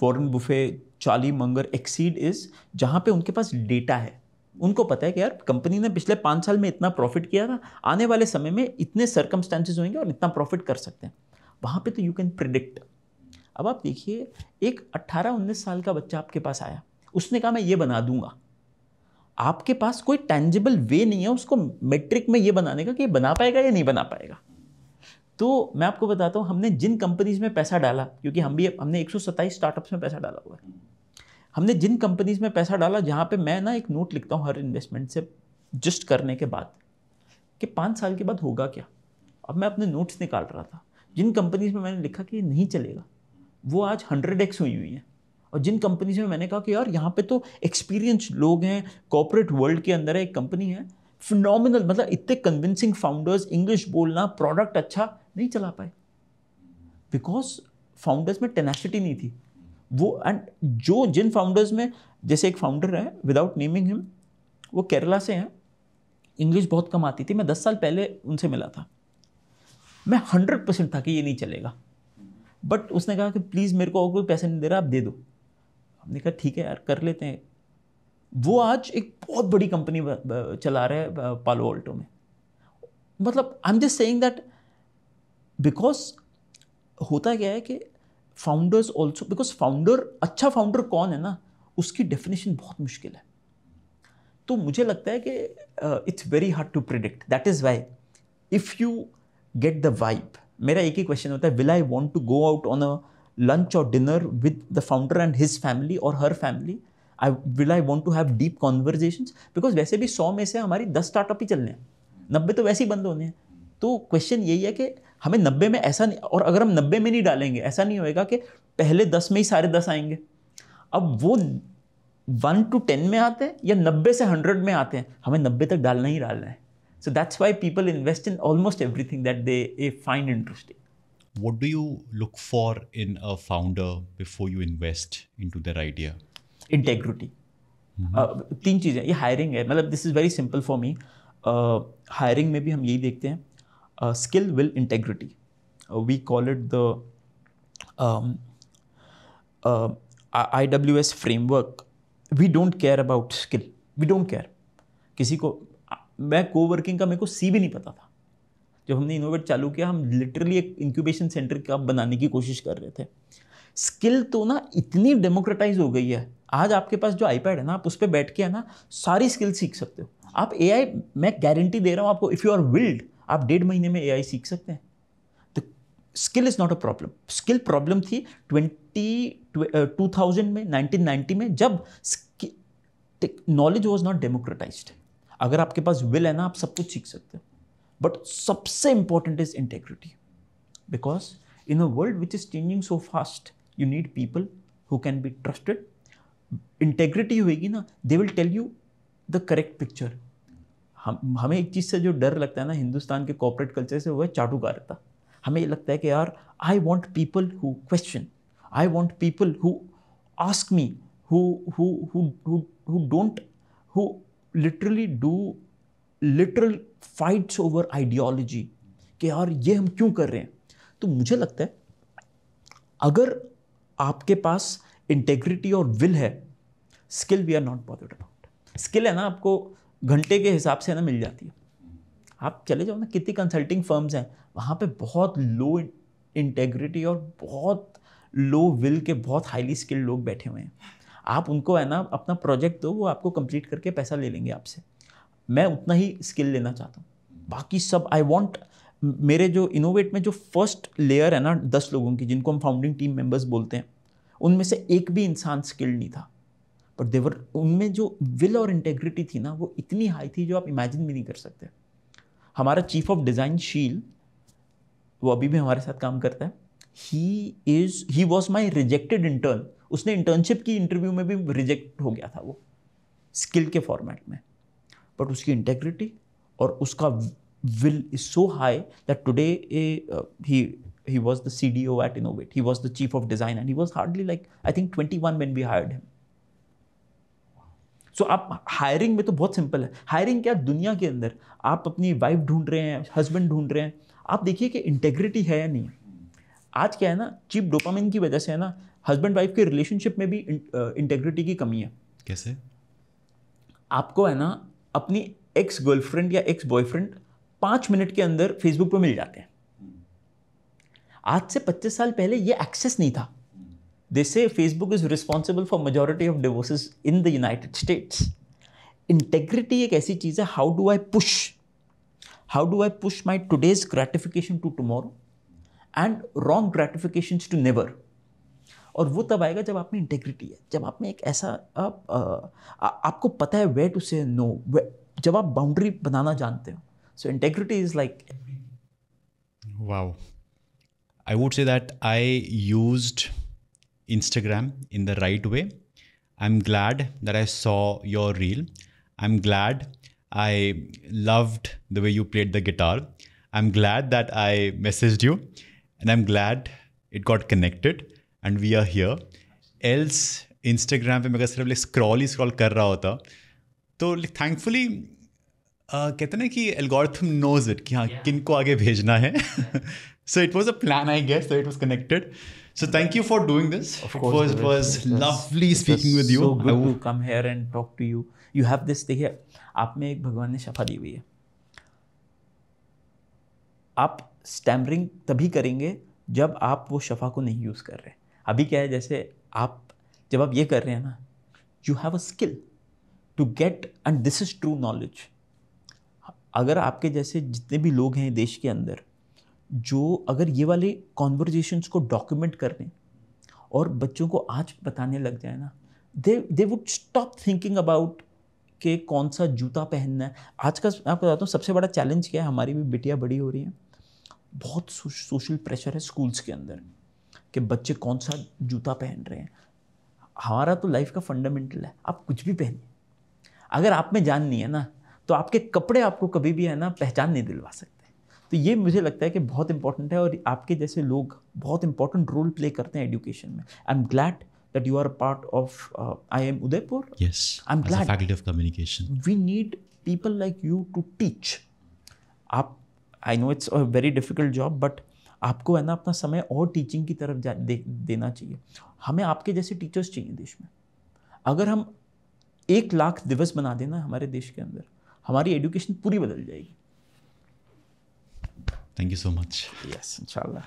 Warren Buffett Charlie Munger exceed is जहाँ पे उनके पास डेटा है। उनको पता है कि यार कंपनी ने पिछले पाँच साल में इतना प्रॉफिट किया था, आने वाले समय में इतने सर्कमस्टांसिस होंगे और इतना प्रॉफिट कर सकते हैं। वहाँ पे तो यू कैन प्रिडिक्ट अब आप देखिए, एक 18-19 साल का बच्चा आपके पास आया। उसने कहा, मैं ये बना दूँगा। आपके पास कोई टेंजिबल वे नहीं है उसको मेट्रिक में ये बनाने का कि ये बना पाएगा या नहीं बना पाएगा। तो मैं आपको बताता हूँ, हमने जिन कंपनीज़ में पैसा डाला, क्योंकि हम भी, हमने एक सौ सत्ताईस स्टार्टअप्स में पैसा डाला हुआ है। हमने जिन कंपनीज़ में पैसा डाला, जहाँ पे मैं ना एक नोट लिखता हूँ हर इन्वेस्टमेंट से जस्ट करने के बाद, कि पाँच साल के बाद होगा क्या? अब मैं अपने नोट्स निकाल रहा था। जिन कंपनीज़ में मैंने लिखा कि ये नहीं चलेगा वो आज हंड्रेड एक्स हुई हुई हैं। और जिन कंपनीज़ में मैंने कहा कि यार, यहाँ पे तो एक्सपीरियंस लोग हैं कॉपोरेट वर्ल्ड के अंदर है एक कंपनी है फिनोमिनल मतलब इतने कन्विंसिंग फाउंडर्स इंग्लिश बोलना प्रोडक्ट अच्छा नहीं चला पाए। बिकॉज़ फाउंडर्स में टेनेसिटी नहीं थी। वो एंड जो, जिन फाउंडर्स में, जैसे एक फाउंडर है विदाउट नेमिंग हिम वो केरला से हैं। इंग्लिश बहुत कम आती थी। मैं दस साल पहले उनसे मिला था। मैं हंड्रेड परसेंट था कि ये नहीं चलेगा। बट उसने कहा कि प्लीज़ मेरे को और कोई पैसे नहीं दे रहा, आप दे दो। हमने कहा, ठीक है यार, कर लेते हैं। वो आज एक बहुत बड़ी कंपनी चला रहे हैं पालो ऑल्टो में। मतलब I am just saying that because होता क्या है कि फाउंडर्स ऑल्सो बिकॉज़ फाउंडर अच्छा फाउंडर कौन है ना, उसकी डेफिनेशन बहुत मुश्किल है। तो मुझे लगता है कि it's very hard to predict that is why if you get the vibe मेरा एक ही क्वेश्चन होता है will I want to go out on a lunch और dinner with the founder and his family और her family I will I want to have deep conversation because वैसे भी सौ में से हमारी दस स्टार्टअप ही चलने हैं। नब्बे तो वैसे ही बंद होने हैं। तो क्वेश्चन यही है कि हमें नब्बे में ऐसा नहीं, और अगर हम नब्बे में नहीं डालेंगे, ऐसा नहीं होएगा कि पहले दस में ही सारे दस आएँगे। अब वो वन टू टेन में आते हैं या नब्बे से हंड्रेड में आते हैं, हमें नब्बे तक डालना ही डालना है। So that's why people invest in almost everything that they uh find interesting what do you look for in a founder before you invest into their idea integrity mm-hmm. uh, तीन चीज़ें ये हायरिंग है मतलब this is very simple for me hiring में भी हम यही देखते हैं uh, skill will integrity uh, we call it the um, uh, iws framework we don't care about skill we don't care किसी को मैं को वर्किंग का मेरे को सी भी नहीं पता था। जब हमने इनोवेट चालू किया, हम लिटरली एक इंक्यूबेशन सेंटर का बनाने की कोशिश कर रहे थे। स्किल तो ना इतनी डेमोक्रेटाइज हो गई है। आज आपके पास जो आईपैड है ना, आप उस पर बैठ के है ना, सारी स्किल सीख सकते हो। आप एआई मैं गारंटी दे रहा हूँ आपको इफ़ यू आर विल्ड आप डेढ़ महीने में एआई सीख सकते हैं। तो skill is not a problem skill problem थी ट्वेंटी टू थाउज़ेंड में नाइनटीन नाइन्टी में, जब नॉलेज वॉज़ नॉट डेमोक्रेटाइज अगर आपके पास विल है ना, आप सब कुछ सीख सकते हो। बट सबसे important is integrity because in a world which is changing so fast you need people who can be trusted integrity होगी ना they will tell you the correct picture हम, हमें एक चीज़ से जो डर लगता है ना, हिंदुस्तान के कॉपरेट कल्चर से, वो है चाटुकारिता। हमें ये लगता है कि यार I want people who question I want people who ask me who don't who literally do literal fights over ideology कि यार ये हम क्यों कर रहे हैं? तो मुझे लगता है, अगर आपके पास इंटेग्रिटी और विल है skill we are not bothered about skill है ना, आपको घंटे के हिसाब से ना, मिल जाती है। आप चले जाओ ना, कितनी कंसल्टिंग फर्म्स हैं, वहाँ पे बहुत लो इंटेग्रिटी और बहुत लो विल के बहुत हाईली स्किल्ड लोग बैठे हुए हैं। आप उनको, है ना, अपना प्रोजेक्ट दो, वो आपको कंप्लीट करके पैसा ले लेंगे आपसे। मैं उतना ही स्किल लेना चाहता हूँ। बाकी सब आई वॉन्ट मेरे जो इनोवेट में जो फ़र्स्ट लेयर है ना, दस लोगों की, जिनको हम फाउंडिंग टीम मेंबर्स बोलते हैं, उनमें से एक भी इंसान स्किल्ड नहीं था। बट देवर उनमें जो विल और इंटेग्रिटी थी ना, वो इतनी हाई थी जो आप इमेजिन भी नहीं कर सकते। हमारा चीफ ऑफ़ डिज़ाइन शील वो अभी भी हमारे साथ काम करता है। He is he was my rejected intern उसने इंटर्नशिप की इंटरव्यू में भी रिजेक्ट हो गया था वो स्किल के फॉर्मेट में। बट उसकी इंटेग्रिटी और उसका will is so high that today he he was the CDO at Innovate. He was the chief of design, and he was hardly like I think 21 when we hired him. So आप हायरिंग में तो बहुत सिंपल है। हायरिंग क्या? दुनिया के अंदर आप अपनी वाइफ ढूंढ रहे हैं हस्बैंड ढूंढ रहे हैं। आप देखिए कि इंटेग्रिटी है या नहीं आज क्या है ना चीप डोपामिन की वजह से है ना हस्बैंड वाइफ के रिलेशनशिप में भी इंटेग्रिटी की कमी है। कैसे? आपको है ना अपनी एक्स गर्लफ्रेंड या एक्स बॉयफ्रेंड पाँच मिनट के अंदर फेसबुक पर मिल जाते हैं। आज से 25 साल पहले ये एक्सेस नहीं था। They say Facebook is responsible for majority of divorces in the United States integrity एक ऐसी चीज़ है how do I push how do I push my today's gratification to tomorrow and wrong gratification to never और वो तब आएगा जब आपने इंटेग्रिटी है। जब आप में एक ऐसा आप, आ, आ, आपको पता है वे टू से नो जब आप बाउंड्री बनाना जानते हो। So integrity is like wow I would say that I use Instagram in the right way I am glad that I saw your reel I am glad I loved the way you played the guitar I am glad that I message you and I am glad it got connected and we are here. Else Instagram पे मैं अगर सिर्फ़ स्क्रॉल ही स्क्रॉल कर रहा होता तो थैंकफुली कहते ना कि एल्गोरिथम नोज़ इट कि हाँ yeah. किन को आगे भेजना है was connected. So thank you for doing this. Of course, it was, it was lovely it speaking was with you. So good to come here and talk to you. You have this देखिए आप में एक भगवान ने शफा दी हुई है आप स्टैमरिंग तभी करेंगे जब आप वो शफा को नहीं यूज़ कर रहे अभी क्या है, जैसे आप, जब आप ये कर रहे हैं ना you have a skill to get and this is true knowledge अगर आपके जैसे जितने भी लोग हैं देश के अंदर, जो अगर ये वाले कॉन्वर्जेशंस को डॉक्यूमेंट कर लें और बच्चों को आज बताने लग जाए ना they they would stop thinking about के कौन सा जूता पहनना है। आज का, मैं आपको बताता हूँ, सबसे बड़ा चैलेंज क्या है, हमारी भी बेटियाँ बड़ी हो रही हैं। बहुत सोशल प्रेशर है स्कूल्स के अंदर। कि बच्चे कौन सा जूता पहन रहे हैं हमारा तो लाइफ का फंडामेंटल है आप कुछ भी पहनिए अगर आप में जान नहीं है ना तो आपके कपड़े आपको कभी भी है ना पहचान नहीं दिलवा सकते तो ये मुझे लगता है कि बहुत इंपॉर्टेंट है और आपके जैसे लोग बहुत इंपॉर्टेंट रोल प्ले करते हैं एजुकेशन में I am glad that you are a part of uh, IIM Udaipur. Yes, I'm as glad. a faculty of communication. We need people like you to teach. आप I know it's a very difficult job but आपको है ना अपना समय और टीचिंग की तरफ़ जा दे, देना चाहिए। हमें आपके जैसे टीचर्स चाहिए देश में। अगर हम एक लाख दिवस बना देना हमारे देश के अंदर हमारी एजुकेशन पूरी बदल जाएगी। Thank you so much yes inshallah.